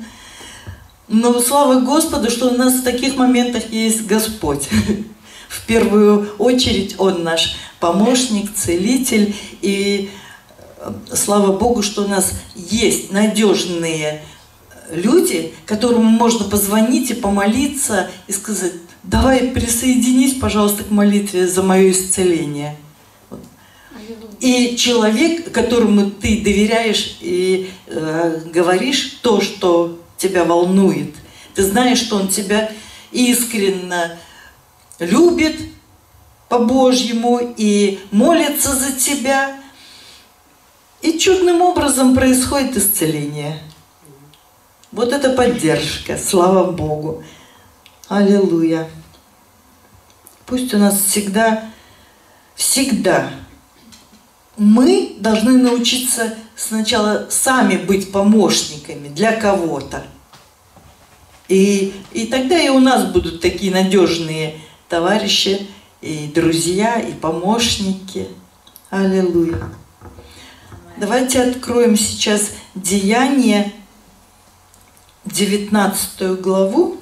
Но слава Господу, что у нас в таких моментах есть Господь. в первую очередь Он наш помощник, целитель. И э, слава Богу, что у нас есть надежные люди, которым можно позвонить и помолиться и сказать, давай присоединись, пожалуйста, к молитве за мое исцеление. И человек, которому ты доверяешь и э, говоришь то, что тебя волнует, ты знаешь, что он тебя искренне любит по-божьему и молится за тебя, и чудным образом происходит исцеление. Вот это поддержка, слава Богу. Аллилуйя. Пусть у нас всегда, всегда мы должны научиться сначала сами быть помощниками для кого-то. И, и тогда и у нас будут такие надежные товарищи, и друзья, и помощники. Аллилуйя. Давайте откроем сейчас Деяние, 19 главу.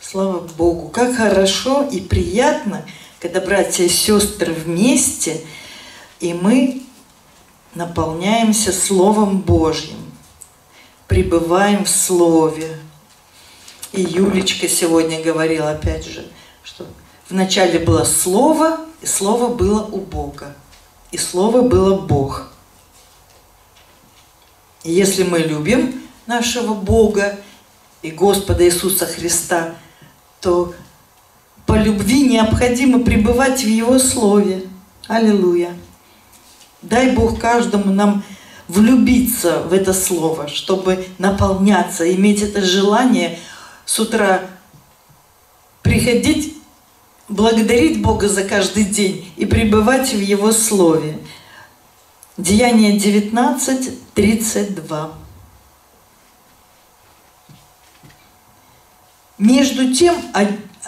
Слава Богу, как хорошо и приятно – когда братья и сестры вместе, и мы наполняемся Словом Божьим, пребываем в Слове. И Юлечка сегодня говорила опять же, что вначале было Слово, и Слово было у Бога, и Слово было Бог. И если мы любим нашего Бога и Господа Иисуса Христа, то по любви необходимо пребывать в Его Слове. Аллилуйя. Дай Бог каждому нам влюбиться в это Слово, чтобы наполняться, иметь это желание с утра приходить, благодарить Бога за каждый день и пребывать в Его Слове. Деяние 19, 32. Между тем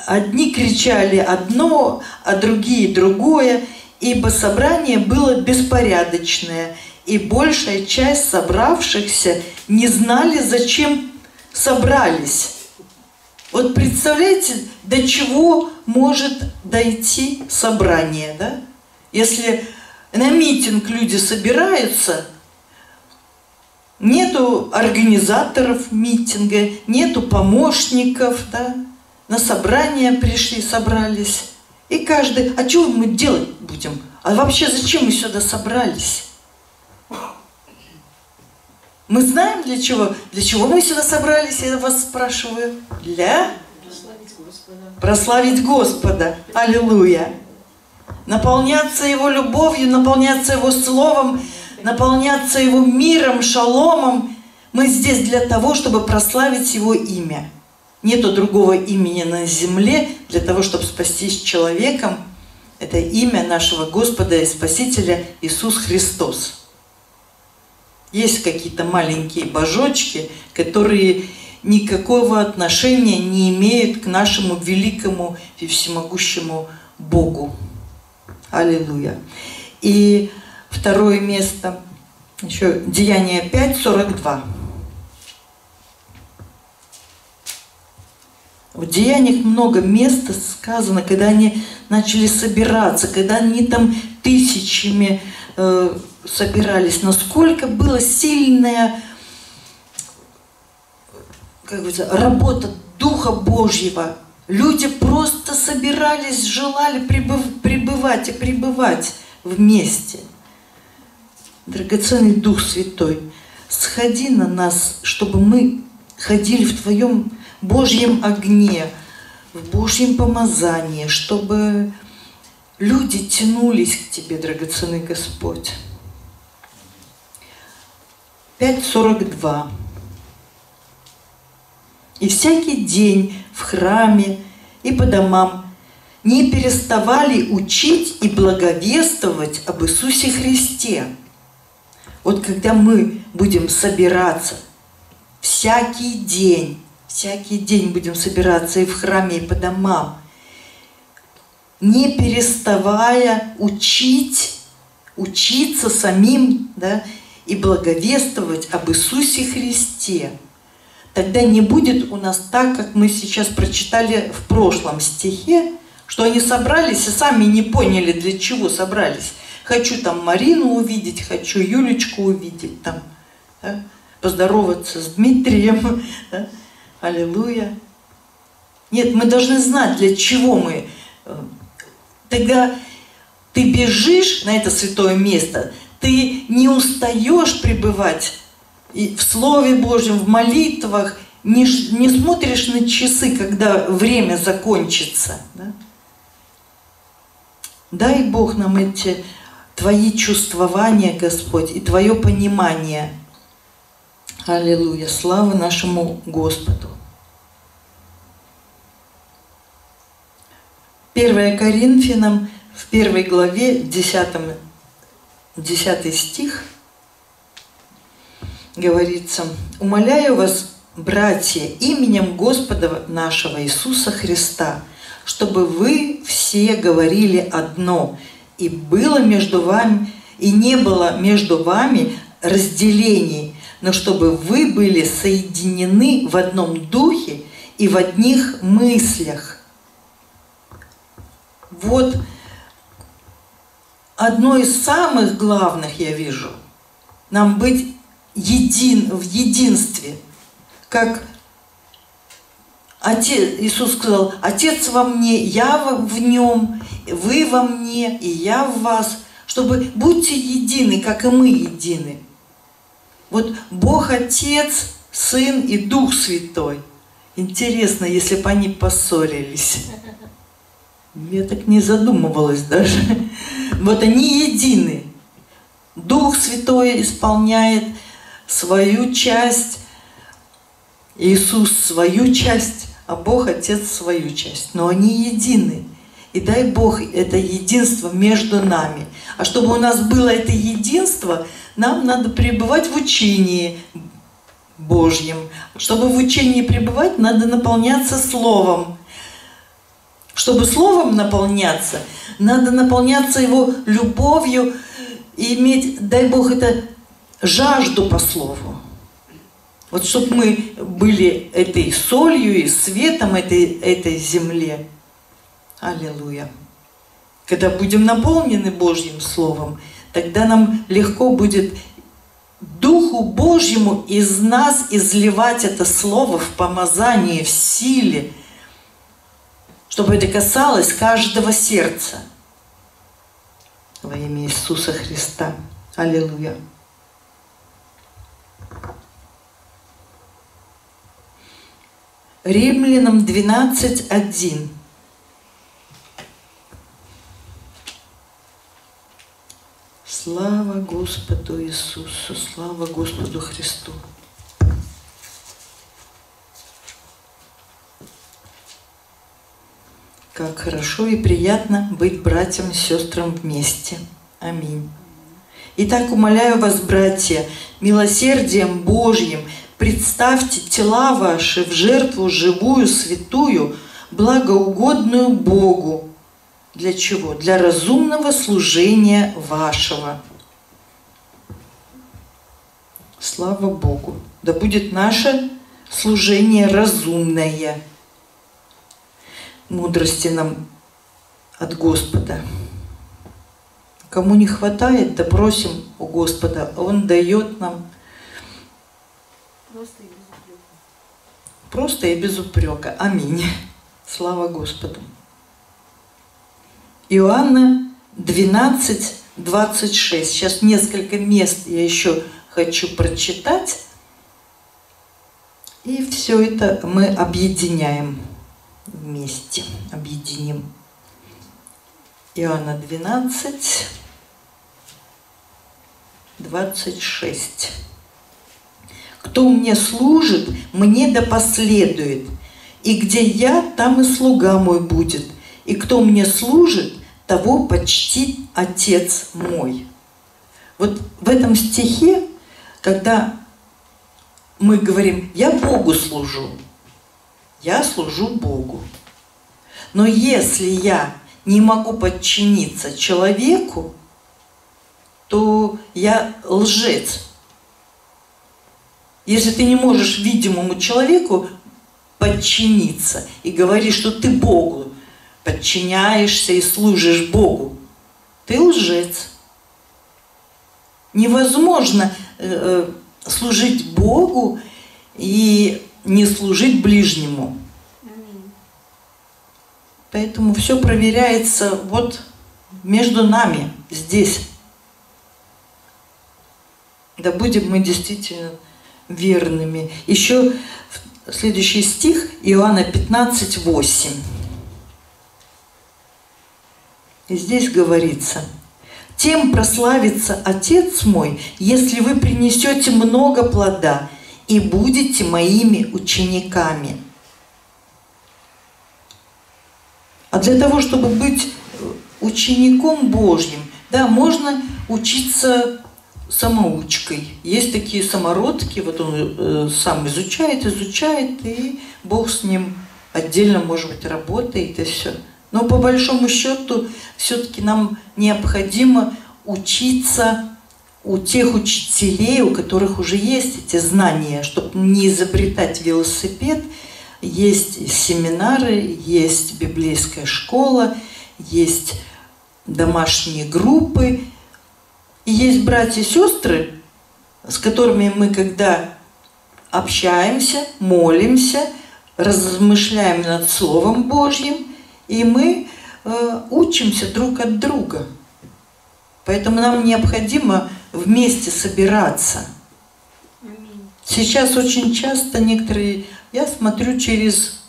Одни кричали одно, а другие другое, ибо собрание было беспорядочное, и большая часть собравшихся не знали, зачем собрались. Вот представляете, до чего может дойти собрание, да? Если на митинг люди собираются, нету организаторов митинга, нету помощников, да? на собрание пришли, собрались. И каждый, а что мы делать будем? А вообще зачем мы сюда собрались? Мы знаем для чего? Для чего мы сюда собрались, я вас спрашиваю? Для? Прославить Господа. Прославить Господа. Аллилуйя. Наполняться Его любовью, наполняться Его Словом, наполняться Его миром, шаломом. Мы здесь для того, чтобы прославить Его имя. Нету другого имени на земле для того, чтобы спастись человеком. Это имя нашего Господа и Спасителя Иисус Христос. Есть какие-то маленькие божочки, которые никакого отношения не имеют к нашему великому и всемогущему Богу. Аллилуйя. И второе место, еще Деяние 5, 42. В деяниях много места сказано, когда они начали собираться, когда они там тысячами э, собирались, насколько была сильная как говорится, работа Духа Божьего. Люди просто собирались, желали пребыв, пребывать и пребывать вместе. Драгоценный Дух Святой, сходи на нас, чтобы мы ходили в Твоем Божьем огне, в Божьем помазании, чтобы люди тянулись к Тебе, драгоценный Господь. 5.42. И всякий день в храме и по домам не переставали учить и благовествовать об Иисусе Христе. Вот когда мы будем собираться всякий день Всякий день будем собираться и в храме, и по домам, не переставая учить, учиться самим, да, и благовествовать об Иисусе Христе. тогда не будет у нас так, как мы сейчас прочитали в прошлом стихе, что они собрались и сами не поняли, для чего собрались. Хочу там Марину увидеть, хочу Юлечку увидеть, там, да? поздороваться с Дмитрием. Да? Аллилуйя. Нет, мы должны знать, для чего мы. Э, тогда ты бежишь на это святое место, ты не устаешь пребывать в Слове Божьем, в молитвах, не, не смотришь на часы, когда время закончится. Да? Дай Бог нам эти Твои чувствования, Господь, и Твое понимание. Аллилуйя. Слава нашему Господу. 1 Коринфянам в первой главе, 10, 10 стих, говорится, «Умоляю вас, братья, именем Господа нашего Иисуса Христа, чтобы вы все говорили одно, и было между вами, и не было между вами разделений, но чтобы вы были соединены в одном духе и в одних мыслях. Вот одно из самых главных я вижу, нам быть един, в единстве, как Отец, Иисус сказал, Отец во мне, я в нем, вы во мне, и я в вас, чтобы будьте едины, как и мы едины. Вот Бог Отец, Сын и Дух Святой. Интересно, если бы они поссорились. Я так не задумывалась даже. Вот они едины. Дух Святой исполняет свою часть, Иисус свою часть, а Бог Отец свою часть. Но они едины. И дай Бог это единство между нами. А чтобы у нас было это единство, нам надо пребывать в учении Божьем. Чтобы в учении пребывать, надо наполняться Словом. Чтобы Словом наполняться, надо наполняться Его любовью и иметь, дай Бог, это жажду по Слову. Вот чтобы мы были этой солью и светом этой, этой земле. Аллилуйя. Когда будем наполнены Божьим Словом, тогда нам легко будет Духу Божьему из нас изливать это Слово в помазании, в силе, чтобы это касалось каждого сердца. Во имя Иисуса Христа. Аллилуйя. Римлянам 12.1. Слава Господу Иисусу, слава Господу Христу. Как хорошо и приятно быть братьям и сестрам вместе. Аминь. Итак, умоляю вас, братья, милосердием Божьим – Представьте тела ваши в жертву живую, святую, благоугодную Богу. Для чего? Для разумного служения вашего. Слава Богу! Да будет наше служение разумное. Мудрости нам от Господа. Кому не хватает, да просим у Господа. Он дает нам Просто и без упрека. Просто и без упрека. Аминь. Слава Господу. Иоанна 12, 26. Сейчас несколько мест я еще хочу прочитать. И все это мы объединяем вместе. Объединим. Иоанна 12, 26. Кто мне служит, мне да последует. И где я, там и слуга мой будет. И кто мне служит, того почтит Отец мой. Вот в этом стихе, когда мы говорим, я Богу служу, я служу Богу. Но если я не могу подчиниться человеку, то я лжец, Если ты не можешь видимому человеку подчиниться и говоришь, что ты Богу подчиняешься и служишь Богу, ты лжец. Невозможно э, э служить Богу и не служить ближнему. Поэтому все проверяется вот между нами, здесь. Да будем мы действительно верными. Еще следующий стих Иоанна 15, 8. И здесь говорится, «Тем прославится Отец мой, если вы принесете много плода и будете моими учениками». А для того, чтобы быть учеником Божьим, да, можно учиться самоучкой. Есть такие самородки, вот он э, сам изучает, изучает, и Бог с ним отдельно, может быть, работает и все. Но по большому счету все-таки нам необходимо учиться у тех учителей, у которых уже есть эти знания, чтобы не изобретать велосипед. Есть семинары, есть библейская школа, есть домашние группы, есть братья и сестры, с которыми мы когда общаемся, молимся, размышляем над Словом Божьим, и мы э, учимся друг от друга. Поэтому нам необходимо вместе собираться. Сейчас очень часто некоторые, я смотрю через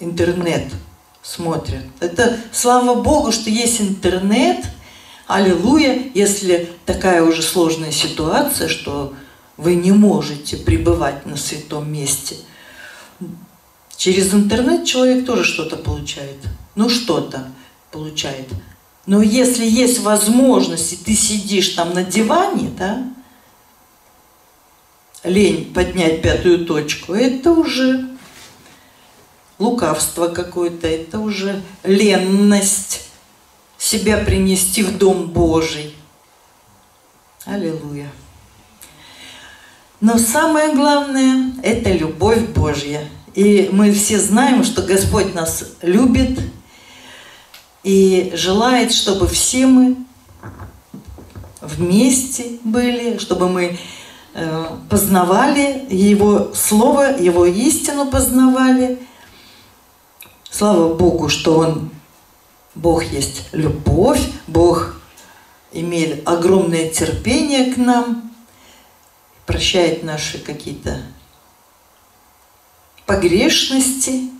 интернет, смотрят. Это слава Богу, что есть интернет – Аллилуйя, если такая уже сложная ситуация, что вы не можете пребывать на святом месте. Через интернет человек тоже что-то получает. Ну, что-то получает. Но если есть возможность, и ты сидишь там на диване, да, лень поднять пятую точку, это уже лукавство какое-то, это уже ленность себя принести в Дом Божий. Аллилуйя. Но самое главное – это любовь Божья. И мы все знаем, что Господь нас любит и желает, чтобы все мы вместе были, чтобы мы э, познавали Его Слово, Его истину познавали. Слава Богу, что Он Бог есть любовь, Бог имеет огромное терпение к нам, прощает наши какие-то погрешности,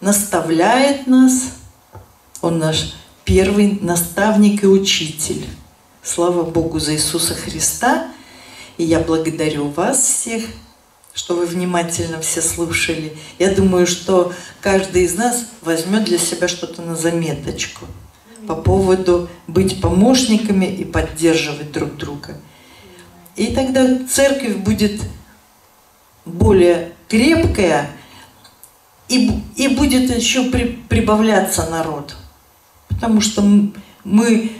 наставляет нас. Он наш первый наставник и учитель. Слава Богу за Иисуса Христа. И я благодарю вас всех что вы внимательно все слушали. Я думаю, что каждый из нас возьмет для себя что-то на заметочку по поводу быть помощниками и поддерживать друг друга. И тогда церковь будет более крепкая, и, и будет еще при, прибавляться народ. Потому что мы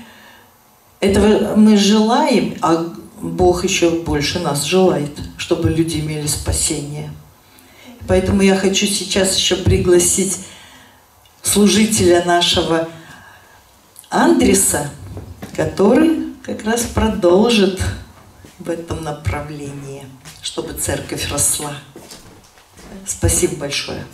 этого мы желаем, а Бог еще больше нас желает, чтобы люди имели спасение. Поэтому я хочу сейчас еще пригласить служителя нашего Андреса, который как раз продолжит в этом направлении, чтобы церковь росла. Спасибо большое.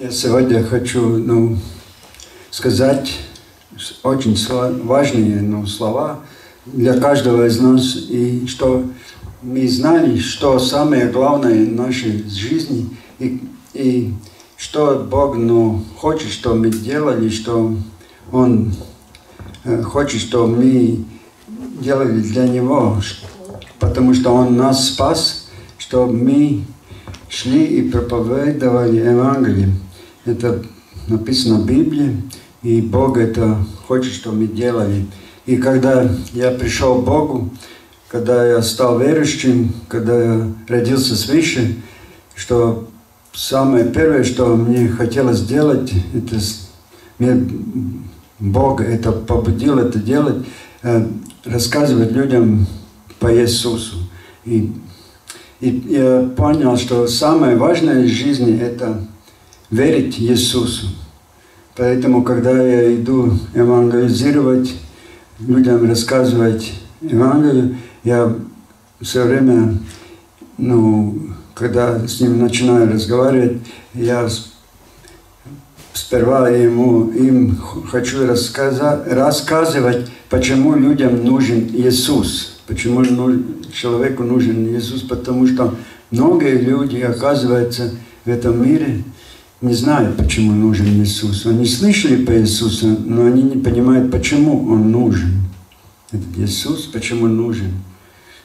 Я сегодня хочу ну, сказать очень важные ну, слова для каждого из нас, и что мы знали, что самое главное в нашей жизни, и, и что Бог ну, хочет, что мы делали, что Он э, хочет, что мы делали для Него, потому что Он нас спас, чтобы мы шли и проповедовали Евангелие. Это написано в Библии, и Бог это хочет, чтобы мы делали. И когда я пришел к Богу, когда я стал верующим, когда я родился свыше, что самое первое, что мне хотелось сделать, это мне Бог это побудил это делать, э, рассказывать людям по Иисусу. И, и я понял, что самое важное в жизни это верить Иисусу. Поэтому, когда я иду евангелизировать, людям рассказывать Евангелие, я все время, ну, когда с ним начинаю разговаривать, я сперва ему, им хочу рассказать, рассказывать, почему людям нужен Иисус. Почему человеку нужен Иисус, потому что многие люди, оказывается, в этом мире не знают, почему нужен Иисус. Они слышали по Иисусу, но они не понимают, почему Он нужен. Этот Иисус, почему нужен.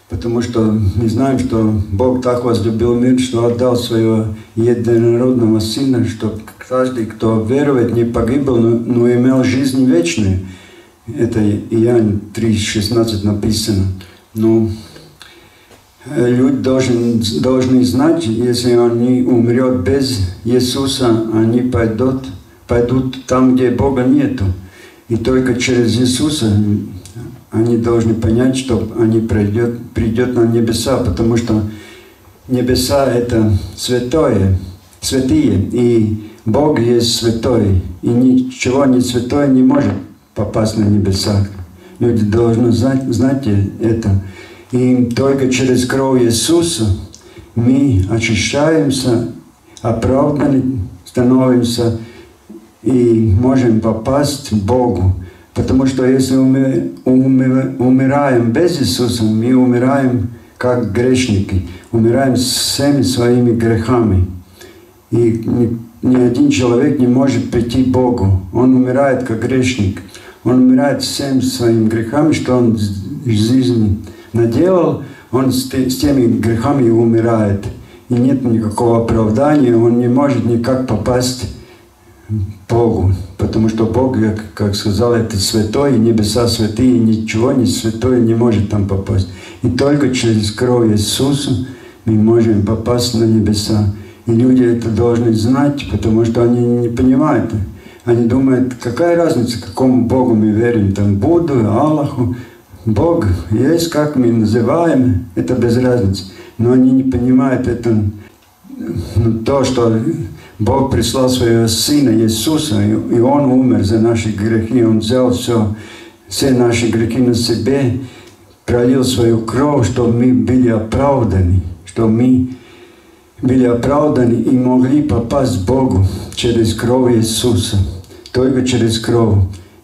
Потому что мы знаем, что Бог так возлюбил мир, что отдал своего единородного Сына, чтобы каждый, кто верует, не погибл, но, но имел жизнь вечную. Это Иоанн 3,16 написано. Но э, люди должны, должны знать, если они умрет без Иисуса, они пойдут, пойдут там, где Бога нету. И только через Иисуса они должны понять, что они придет, придет на небеса, потому что небеса это святое, святые, и Бог есть святой, и ничего не святое не может попасть на небеса. Люди должны знать, знать это. И только через кровь Иисуса мы очищаемся, оправданы, становимся и можем попасть к Богу. Потому что если мы умираем без Иисуса, мы умираем как грешники, умираем всеми своими грехами. И ни, один человек не может прийти к Богу. Он умирает как грешник. Он умирает всеми своими грехами, что он в жизни наделал, он с, с теми грехами умирает. И нет никакого оправдания, он не может никак попасть Богу, потому что Бог, как, сказал, это святой, и небеса святые, ничего не святое не может там попасть. И только через кровь Иисуса мы можем попасть на небеса. И люди это должны знать, потому что они не понимают. Они думают, какая разница, какому Богу мы верим, там Будду, Аллаху. Бог есть, как мы называем, это без разницы. Но они не понимают это, ну, то, что Бог прислал своего Сына Иисуса, и Он умер за наши грехи. Он взял все, все наши грехи на себе, пролил свою кровь, чтобы мы были оправданы, чтобы мы были оправданы и могли попасть к Богу через кровь Иисуса. Только через кровь.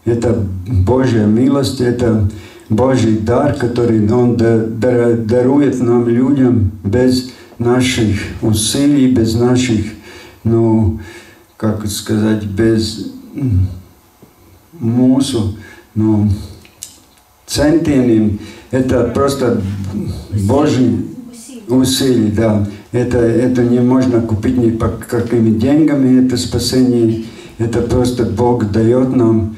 Это Божья милость, это Божий дар, который Он дарует нам, людям, без наших усилий, без наших ну, как сказать, без мусу, ну, центением, это просто Божий усилий, да. Это, это не можно купить ни по какими деньгами, это спасение. Это просто Бог дает нам,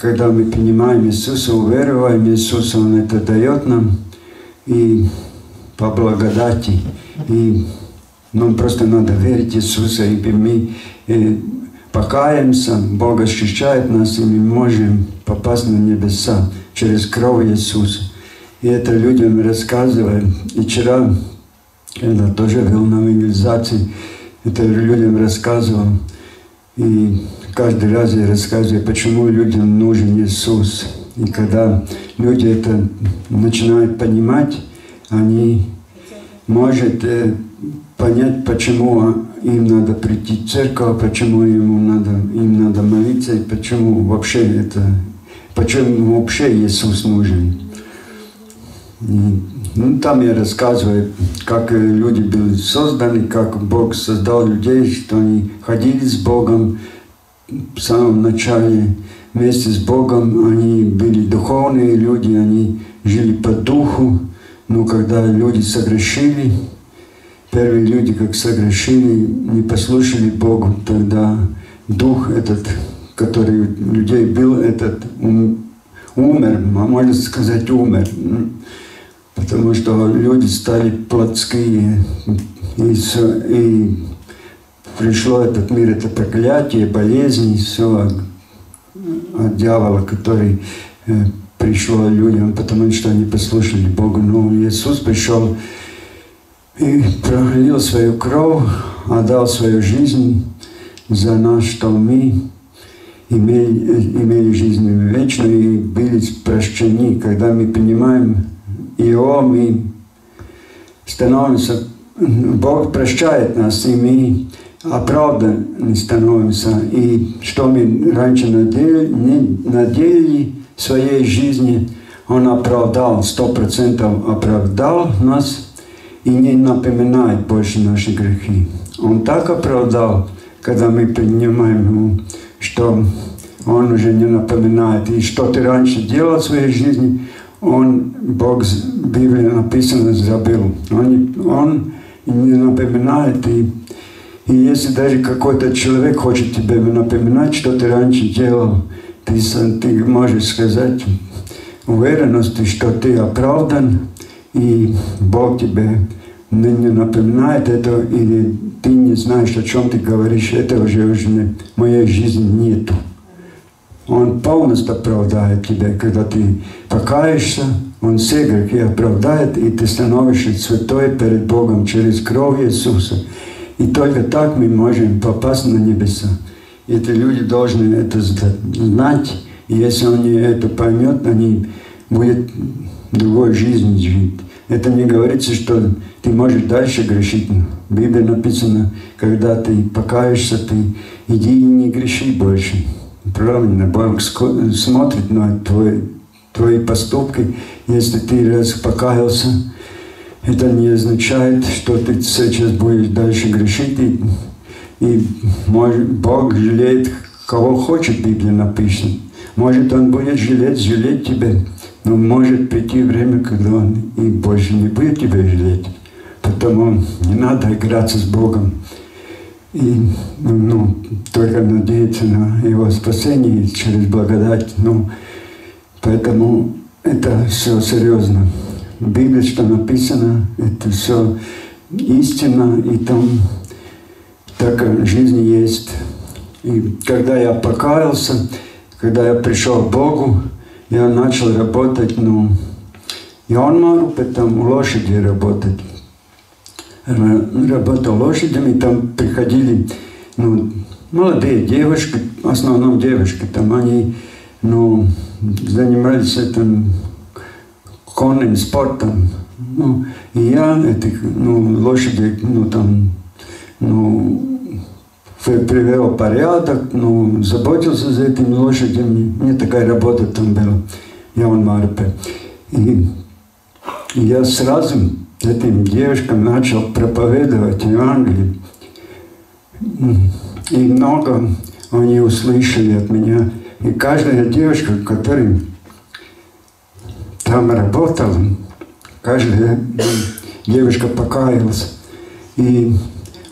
когда мы понимаем Иисуса, увероваем Иисуса, Он это дает нам, и по благодати. И нам просто надо верить Иисуса, и мы э, покаемся, Бог ощущает нас, и мы можем попасть на небеса через кровь Иисуса. И это людям рассказываем. И вчера я тоже вел на евангелизации, это людям рассказывал. И каждый раз я рассказываю, почему людям нужен Иисус. И когда люди это начинают понимать, они, может, э, понять, почему им надо прийти в церковь, почему ему надо, им надо молиться, и почему вообще это, почему вообще Иисус нужен. И, ну, там я рассказываю, как люди были созданы, как Бог создал людей, что они ходили с Богом в самом начале, вместе с Богом, они были духовные люди, они жили по духу, но когда люди согрешили, первые люди, как согрешили, не послушали Богу, тогда дух этот, который у людей был, этот умер, можно сказать, умер. потому что люди стали плотские, и, и пришло этот мир это проклятие, болезни, все от, от дьявола, который э, пришло людям, потому что они послушали Бога. Но Иисус пришел и пролил свою кровь, отдал свою жизнь за нас, что мы имели, имели жизнь вечную и были прощены. Когда мы понимаем Его, мы становимся, Бог прощает нас, и мы оправданы становимся. И что мы раньше надеяли, не надеяли в своей жизни, Он оправдал, сто процентов оправдал нас и не напоминает больше наши грехи. Он так оправдал, когда мы принимаем Ему, что Он уже не напоминает. И что ты раньше делал в своей жизни, Он, Бог, в Библии написано, забыл. Он, он не напоминает. И, и если даже какой-то человек хочет тебе напоминать, что ты раньше делал, ты, с- ты можешь сказать уверенностью, что ты оправдан, и Бог тебе не, не напоминает это, или ты не знаешь, о чем ты говоришь, это уже, уже не- в моей жизни нету. Он полностью оправдает тебя, когда ты покаешься, Он все грехи оправдает, и ты становишься святой перед Богом через кровь Иисуса. И только так мы можем попасть на небеса. Эти люди должны это зна- знать, и если они это поймут, они будут другой жизнью жить. Это не говорится, что ты можешь дальше грешить. В Библии написано, когда ты покаешься, ты иди и не греши больше. Правильно, Бог смотрит на твои, твои поступки. Если ты раз покаялся, это не означает, что ты сейчас будешь дальше грешить. И, и может, Бог жалеет, кого хочет, в Библии написано. Может, Он будет жалеть, жалеть тебя, но может прийти время, когда Он и больше не будет тебя жалеть. Потому не надо играться с Богом и ну, только надеяться на Его спасение через благодать. Ну, поэтому это все серьезно. В Библии, что написано, это все истина, и там так в жизни есть. И когда я покаялся, когда я пришел к Богу, я начал работать, ну, Янмару, потом лошади работать. Ра- Работал лошадями, там приходили ну, молодые девушки, в основном девушки, там они ну, занимались этим конным спортом. Ну, и я этих ну, лошадей ну, там, ну, при- привел порядок, ну, заботился за этими лошадями. Мне такая работа там была, я он Марпе. И, я сразу этим девушкам начал проповедовать Евангелие. И много они услышали от меня. И каждая девушка, которая там работала, каждая девушка покаялась. И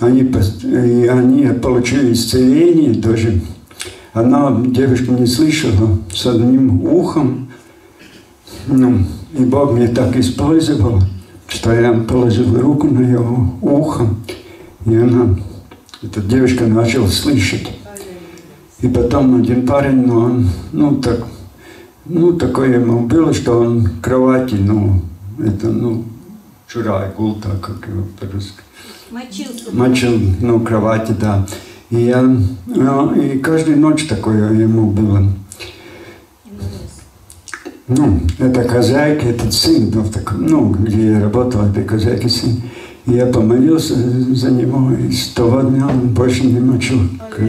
они, и они получили исцеление тоже. Она, девушка, не слышала с одним ухом. Ну, и Бог меня так использовал, что я положил руку на его ухо, и она, эта девушка начала слышать. И потом один парень, ну, он, ну, так, ну, такое ему было, что он в кровати, ну, это, ну, чурай, гулта, как его по-русски. Мочился. Мочил, ну, кровати, да. И я, ну, и каждую ночь такое ему было. Ну, это хозяйка, этот сын, ну, в таком, ну, где я работал, это хозяйка сын. И я помолился за него, и с того дня он больше не мочил к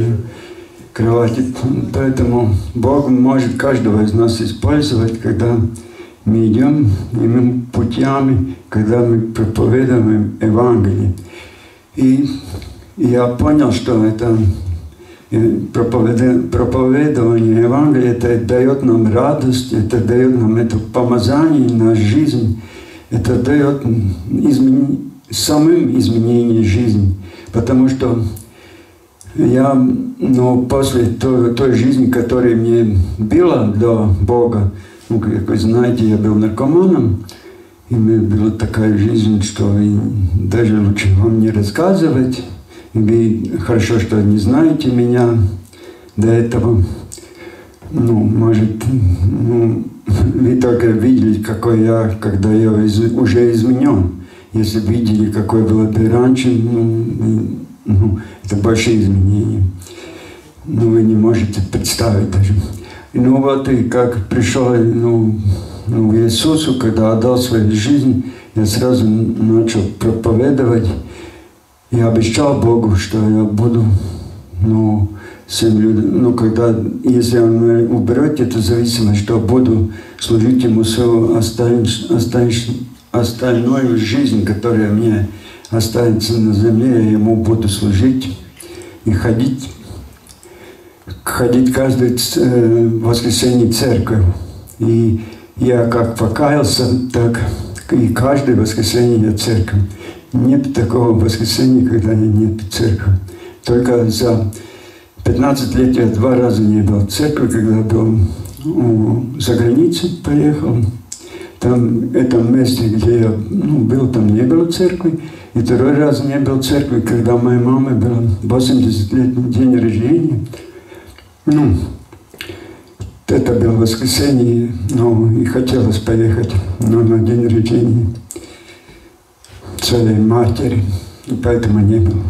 кровати. Поэтому Бог может каждого из нас использовать, когда мы идем иными путями, когда мы проповедуем Евангелие. И я понял, что это э, проповедование Евангелия, это дает нам радость, это дает нам это помазание на жизнь, это дает измен- самым изменение жизни. Потому что я, ну, после той, той жизни, которая мне была до Бога, ну, как вы знаете, я был наркоманом, И у меня была такая жизнь, что даже лучше вам не рассказывать. Вы хорошо, что не знаете меня до этого. Ну, может, ну, вы только видели, какой я, когда я из, уже изменен. Если видели, какой был ты раньше, ну, ну, это большие изменения. Ну, вы не можете представить даже. Ну вот и как пришел ну, ну, Иисусу, когда отдал свою жизнь, я сразу начал проповедовать. И обещал Богу, что я буду ну, всем людям, ну, когда, если Он уберет эту зависимость, что буду служить Ему свою остальную жизнь, которая мне останется на земле, я Ему буду служить и ходить, ходить каждое э, воскресенье в церковь. И я как покаялся, так и каждое воскресенье я в церковь. Нет такого воскресенья, когда нет церкви. Только за 15 лет я два раза не был в церкви, когда был ну, за границей поехал. Там, в этом месте, где я ну, был, там не было церкви. И второй раз не был в церкви, когда моей маме было 80 лет день рождения. Ну, это было воскресенье, ну, и хотелось поехать ну, на день рождения своей матери, и поэтому не было.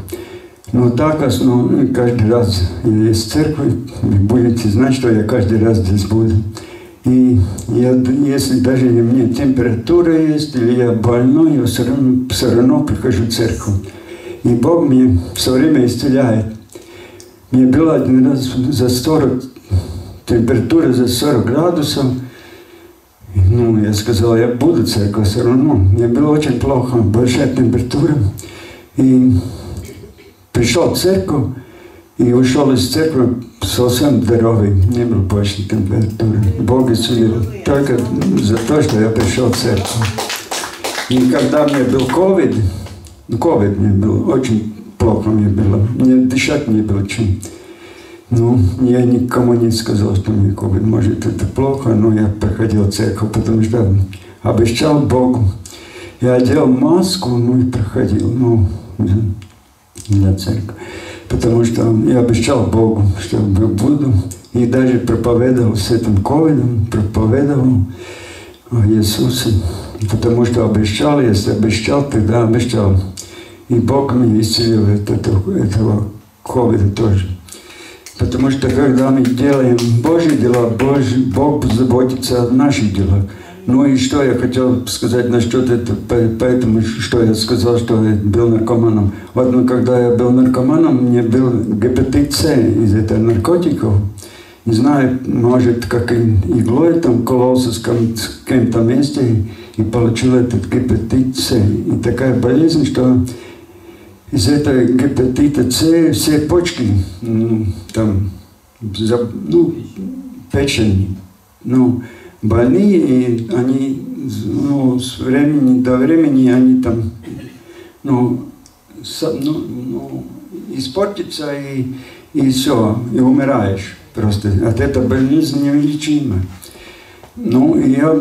Но так, ну, каждый раз есть церковь, вы будете знать, что я каждый раз здесь буду. И я, если даже у меня температура есть, или я больной, я все равно, все равно прихожу в церковь. И Бог мне все время исцеляет. Мне было один раз за 40, температура за 40 градусов. Ну, я сказал, я буду в церковь все равно. Мне было очень плохо, большая температура. И пришел в церковь и ушел из церкви совсем здоровый, не было больше температуры. Бог исцелил только за то, что я пришел в церковь. И когда мне был ковид, ковид мне был, очень плохо мне было, мне дышать не было чем. Ну, я никому не сказал, что мне ковид. Может, это плохо, но я проходил церковь, потому что обещал Богу. Я одел маску, ну и проходил. Ну, для церкви. Потому что я обещал Богу, что буду. И даже проповедовал с этим ковидом, проповедовал о Иисусе. Потому что обещал, если обещал, тогда обещал. И Бог меня исцелил от этого, этого ковида тоже. Потому что когда мы делаем Божьи дела, Божий, Бог заботится о наших делах. Ну и что я хотел сказать насчет этого, поэтому что я сказал, что я был наркоманом. Вот ну, когда я был наркоманом, мне был гепатит С из этого наркотиков. Не знаю, может, как иглой там кололся с кем-то месте и получил этот гепатит С. И такая болезнь, что из этого гепатита С все почки, там, ну, печень, ну, больные, и они ну, с времени до времени они там ну, со, ну, ну, испортятся и, и все, и умираешь просто. От этой болезни неизлечима. Ну, и я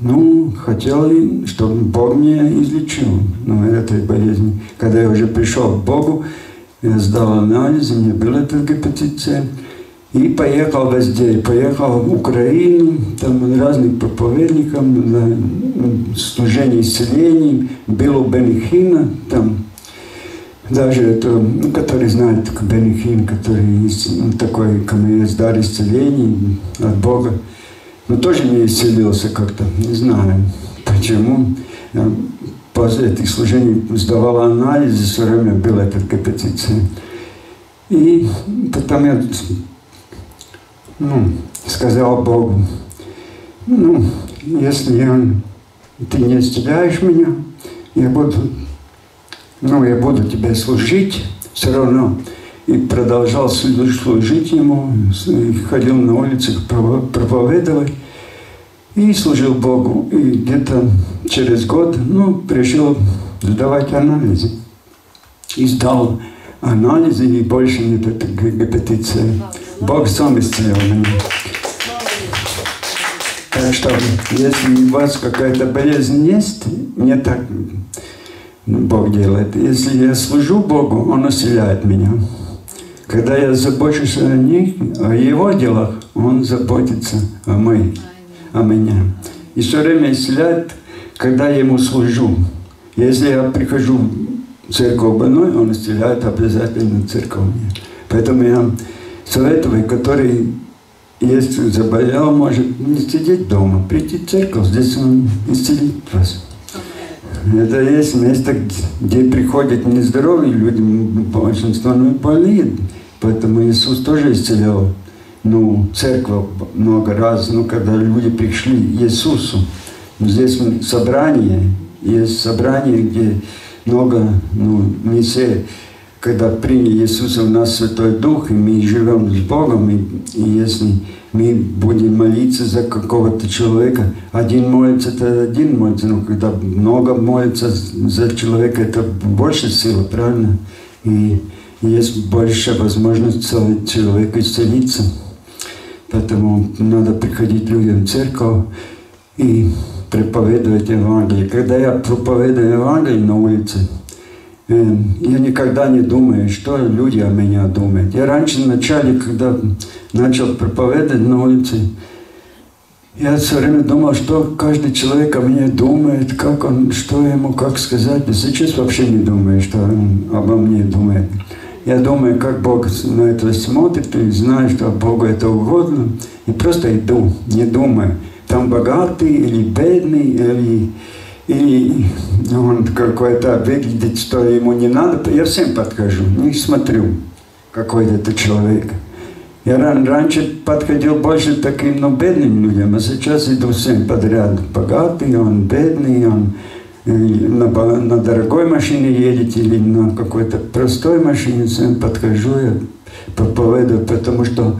ну, хотел, чтобы Бог меня излечил ну, этой болезни. Когда я уже пришел к Богу, я сдал анализ, у меня был этот гепатит. И поехал везде. Поехал в Украину, там разных проповедникам, на служение исцелений. Был у Бенихина, там даже это, ну, который знает Бенихин, который ну, такой, кому есть дар исцелений от Бога. Но тоже не исцелился как-то, не знаю почему. После этих служений сдавал анализы, все время был этот гепатит И потом я ну, сказал Богу, ну, если я, ты не исцеляешь меня, я буду, ну, я буду тебе служить все равно. И продолжал служить ему, ходил на улицах проповедовать и служил Богу. И где-то через год, ну, пришел сдавать анализы. И сдал анализы, и больше нет этой гепатиции. Бог сам исцелил меня. Так что, если у вас какая-то болезнь есть, мне так Бог делает. Если я служу Богу, Он исцеляет меня. Когда я забочусь о них, о Его делах, Он заботится о, моих, о меня. И все время исцеляет, когда я Ему служу. Если я прихожу в церковь больной, Он исцеляет обязательно церковь. Поэтому я советую, который есть заболел, может не сидеть дома, прийти в церковь, здесь Он исцелит вас. Это есть место, где приходят нездоровые люди, большинство ну, больные. Поэтому Иисус тоже исцелял ну, церковь много раз, ну, когда люди пришли к Иисусу. Здесь собрание, есть собрание, где много, ну, мы все, когда приняли Иисуса в нас Святой Дух, и мы живем с Богом, и, и если мы будем молиться за какого-то человека. Один молится, это один молится, но когда много молится за человека, это больше силы, правильно? И есть больше возможность человека исцелиться. Поэтому надо приходить людям в церковь и проповедовать Евангелие. Когда я проповедую Евангелие на улице, я никогда не думаю, что люди о меня думают. Я раньше в начале, когда начал проповедовать на улице, я все время думал, что каждый человек о мне думает, как он, что ему, как сказать. Сейчас вообще не думаю, что он обо мне думает. Я думаю, как Бог на это смотрит, и знаю, что Богу это угодно, и просто иду, не думаю, там богатый или бедный, или и он какой-то выглядит, что ему не надо, я всем подхожу, не смотрю, какой это человек. Я ран, раньше подходил больше таким, ну, бедным людям, а сейчас иду всем подряд. Богатый, он бедный, он на, на дорогой машине едет или на какой-то простой машине, подхожу, я проповедую, потому что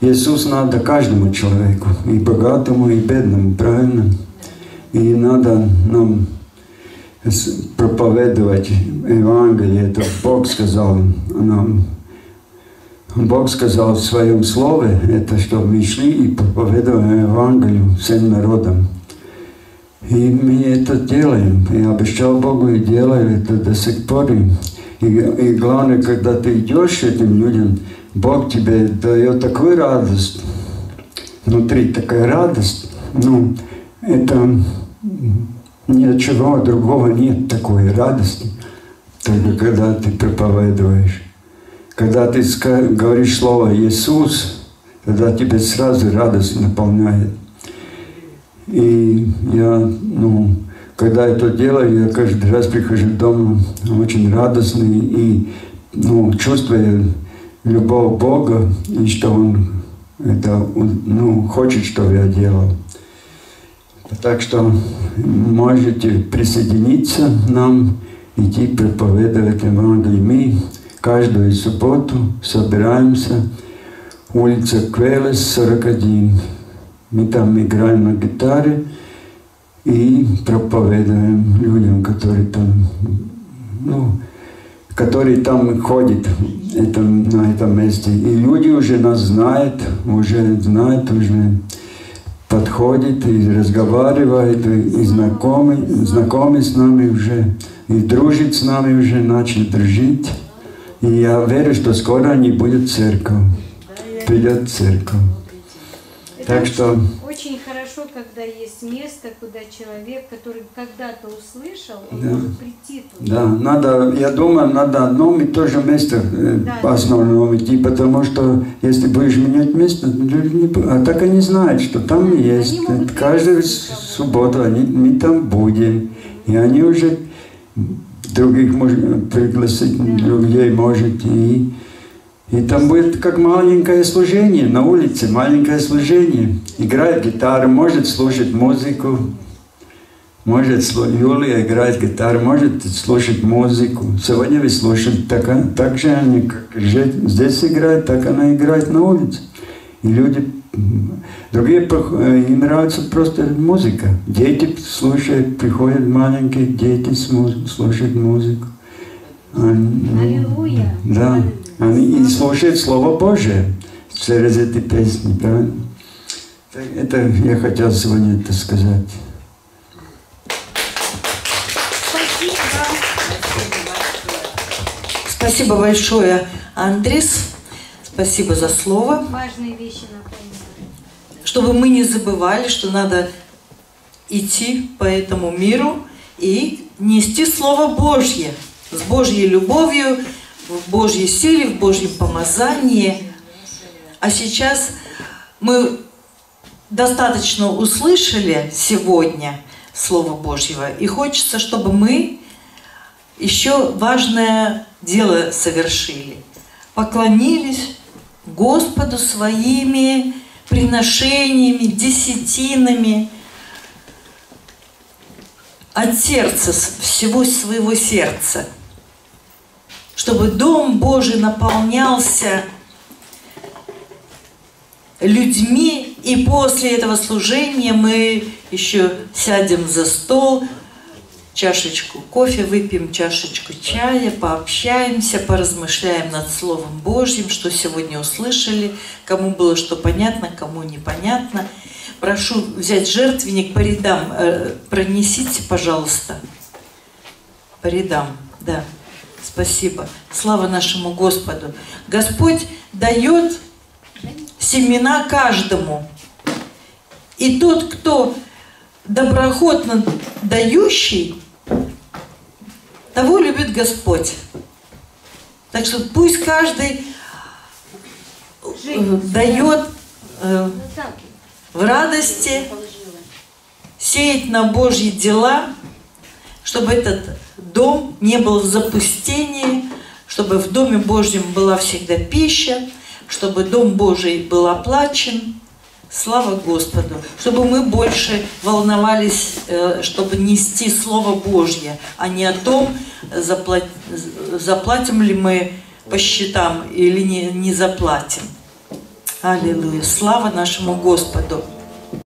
Иисус надо каждому человеку, и богатому, и бедному, правильно? И надо нам проповедовать Евангелие. Это Бог сказал нам. Бог сказал в своем слове, это чтобы мы шли и проповедовали Евангелие всем народам. И мы это делаем. Я обещал Богу и делаю это до сих пор. И, и главное, когда ты идешь этим людям, Бог тебе дает такую радость. Внутри такая радость. Ну, это Ничего другого нет такой радости, только когда ты проповедуешь. Когда ты говоришь слово «Иисус», тогда тебе сразу радость наполняет. И я, ну, когда это делаю, я каждый раз прихожу дома очень радостный и ну, чувствую любовь Бога, и что Он это, ну, хочет, чтобы я делал. Так что можете присоединиться нам, идти проповедовать Евангелие. Мы каждую субботу собираемся улица Квелес, 41. Мы там играем на гитаре и проповедуем людям, которые там, ну, которые там ходят этом, на этом месте. И люди уже нас знают, уже знают, уже подходит и разговаривает, и знакомый, знакомый с нами уже, и дружит с нами уже, начал дружить. И я верю, что скоро они будут церковь, придет церковь. Так что очень хорошо, когда есть место, куда человек, который когда-то услышал, он Да. может прийти туда. Да, надо, я думаю, надо одном и то же место э, Да. основному идти, потому что если будешь менять место, люди не бу- а так они знают, что там Они есть. могут Каждую субботу они, мы там будем. И они уже других может, пригласить, людей может. И, и там будет как маленькое служение на улице, маленькое служение. Играет гитару, может слушать музыку. Может, Юлия играет гитару, может слушать музыку. Сегодня вы слушаете, так, он- так же они, как здесь играют, так она играет на улице. И люди, другие, э, им нравится просто музыка. Дети слушают, приходят маленькие дети слушают музыку. Они- Аллилуйя. Да, и слушают Слово Божие через эти песни, правильно? Это я хотел сегодня это сказать. Спасибо большое, Андрес. Спасибо за слово. Важные вещи напоминаю. Чтобы мы не забывали, что надо идти по этому миру и нести Слово Божье с Божьей любовью, в Божьей силе, в Божьем помазании. А сейчас мы достаточно услышали сегодня Слово Божьего, и хочется, чтобы мы еще важное дело совершили. Поклонились Господу своими приношениями, десятинами, от сердца, всего своего сердца, чтобы Дом Божий наполнялся людьми, и после этого служения мы еще сядем за стол, чашечку кофе выпьем, чашечку чая, пообщаемся, поразмышляем над Словом Божьим, что сегодня услышали, кому было что понятно, кому непонятно. Прошу взять жертвенник по рядам, э, пронесите, пожалуйста, по рядам, да. Спасибо. Слава нашему Господу. Господь дает семена каждому. И тот, кто доброходно дающий, того любит Господь. Так что пусть каждый э, дает э, в радости, сеять на Божьи дела, чтобы этот дом не был в запустении, чтобы в Доме Божьем была всегда пища, чтобы Дом Божий был оплачен. Слава Господу! Чтобы мы больше волновались, э, чтобы нести Слово Божье, а не о том, запла- заплатим ли мы по счетам или не заплатим. Аллилуйя! Слава нашему Господу!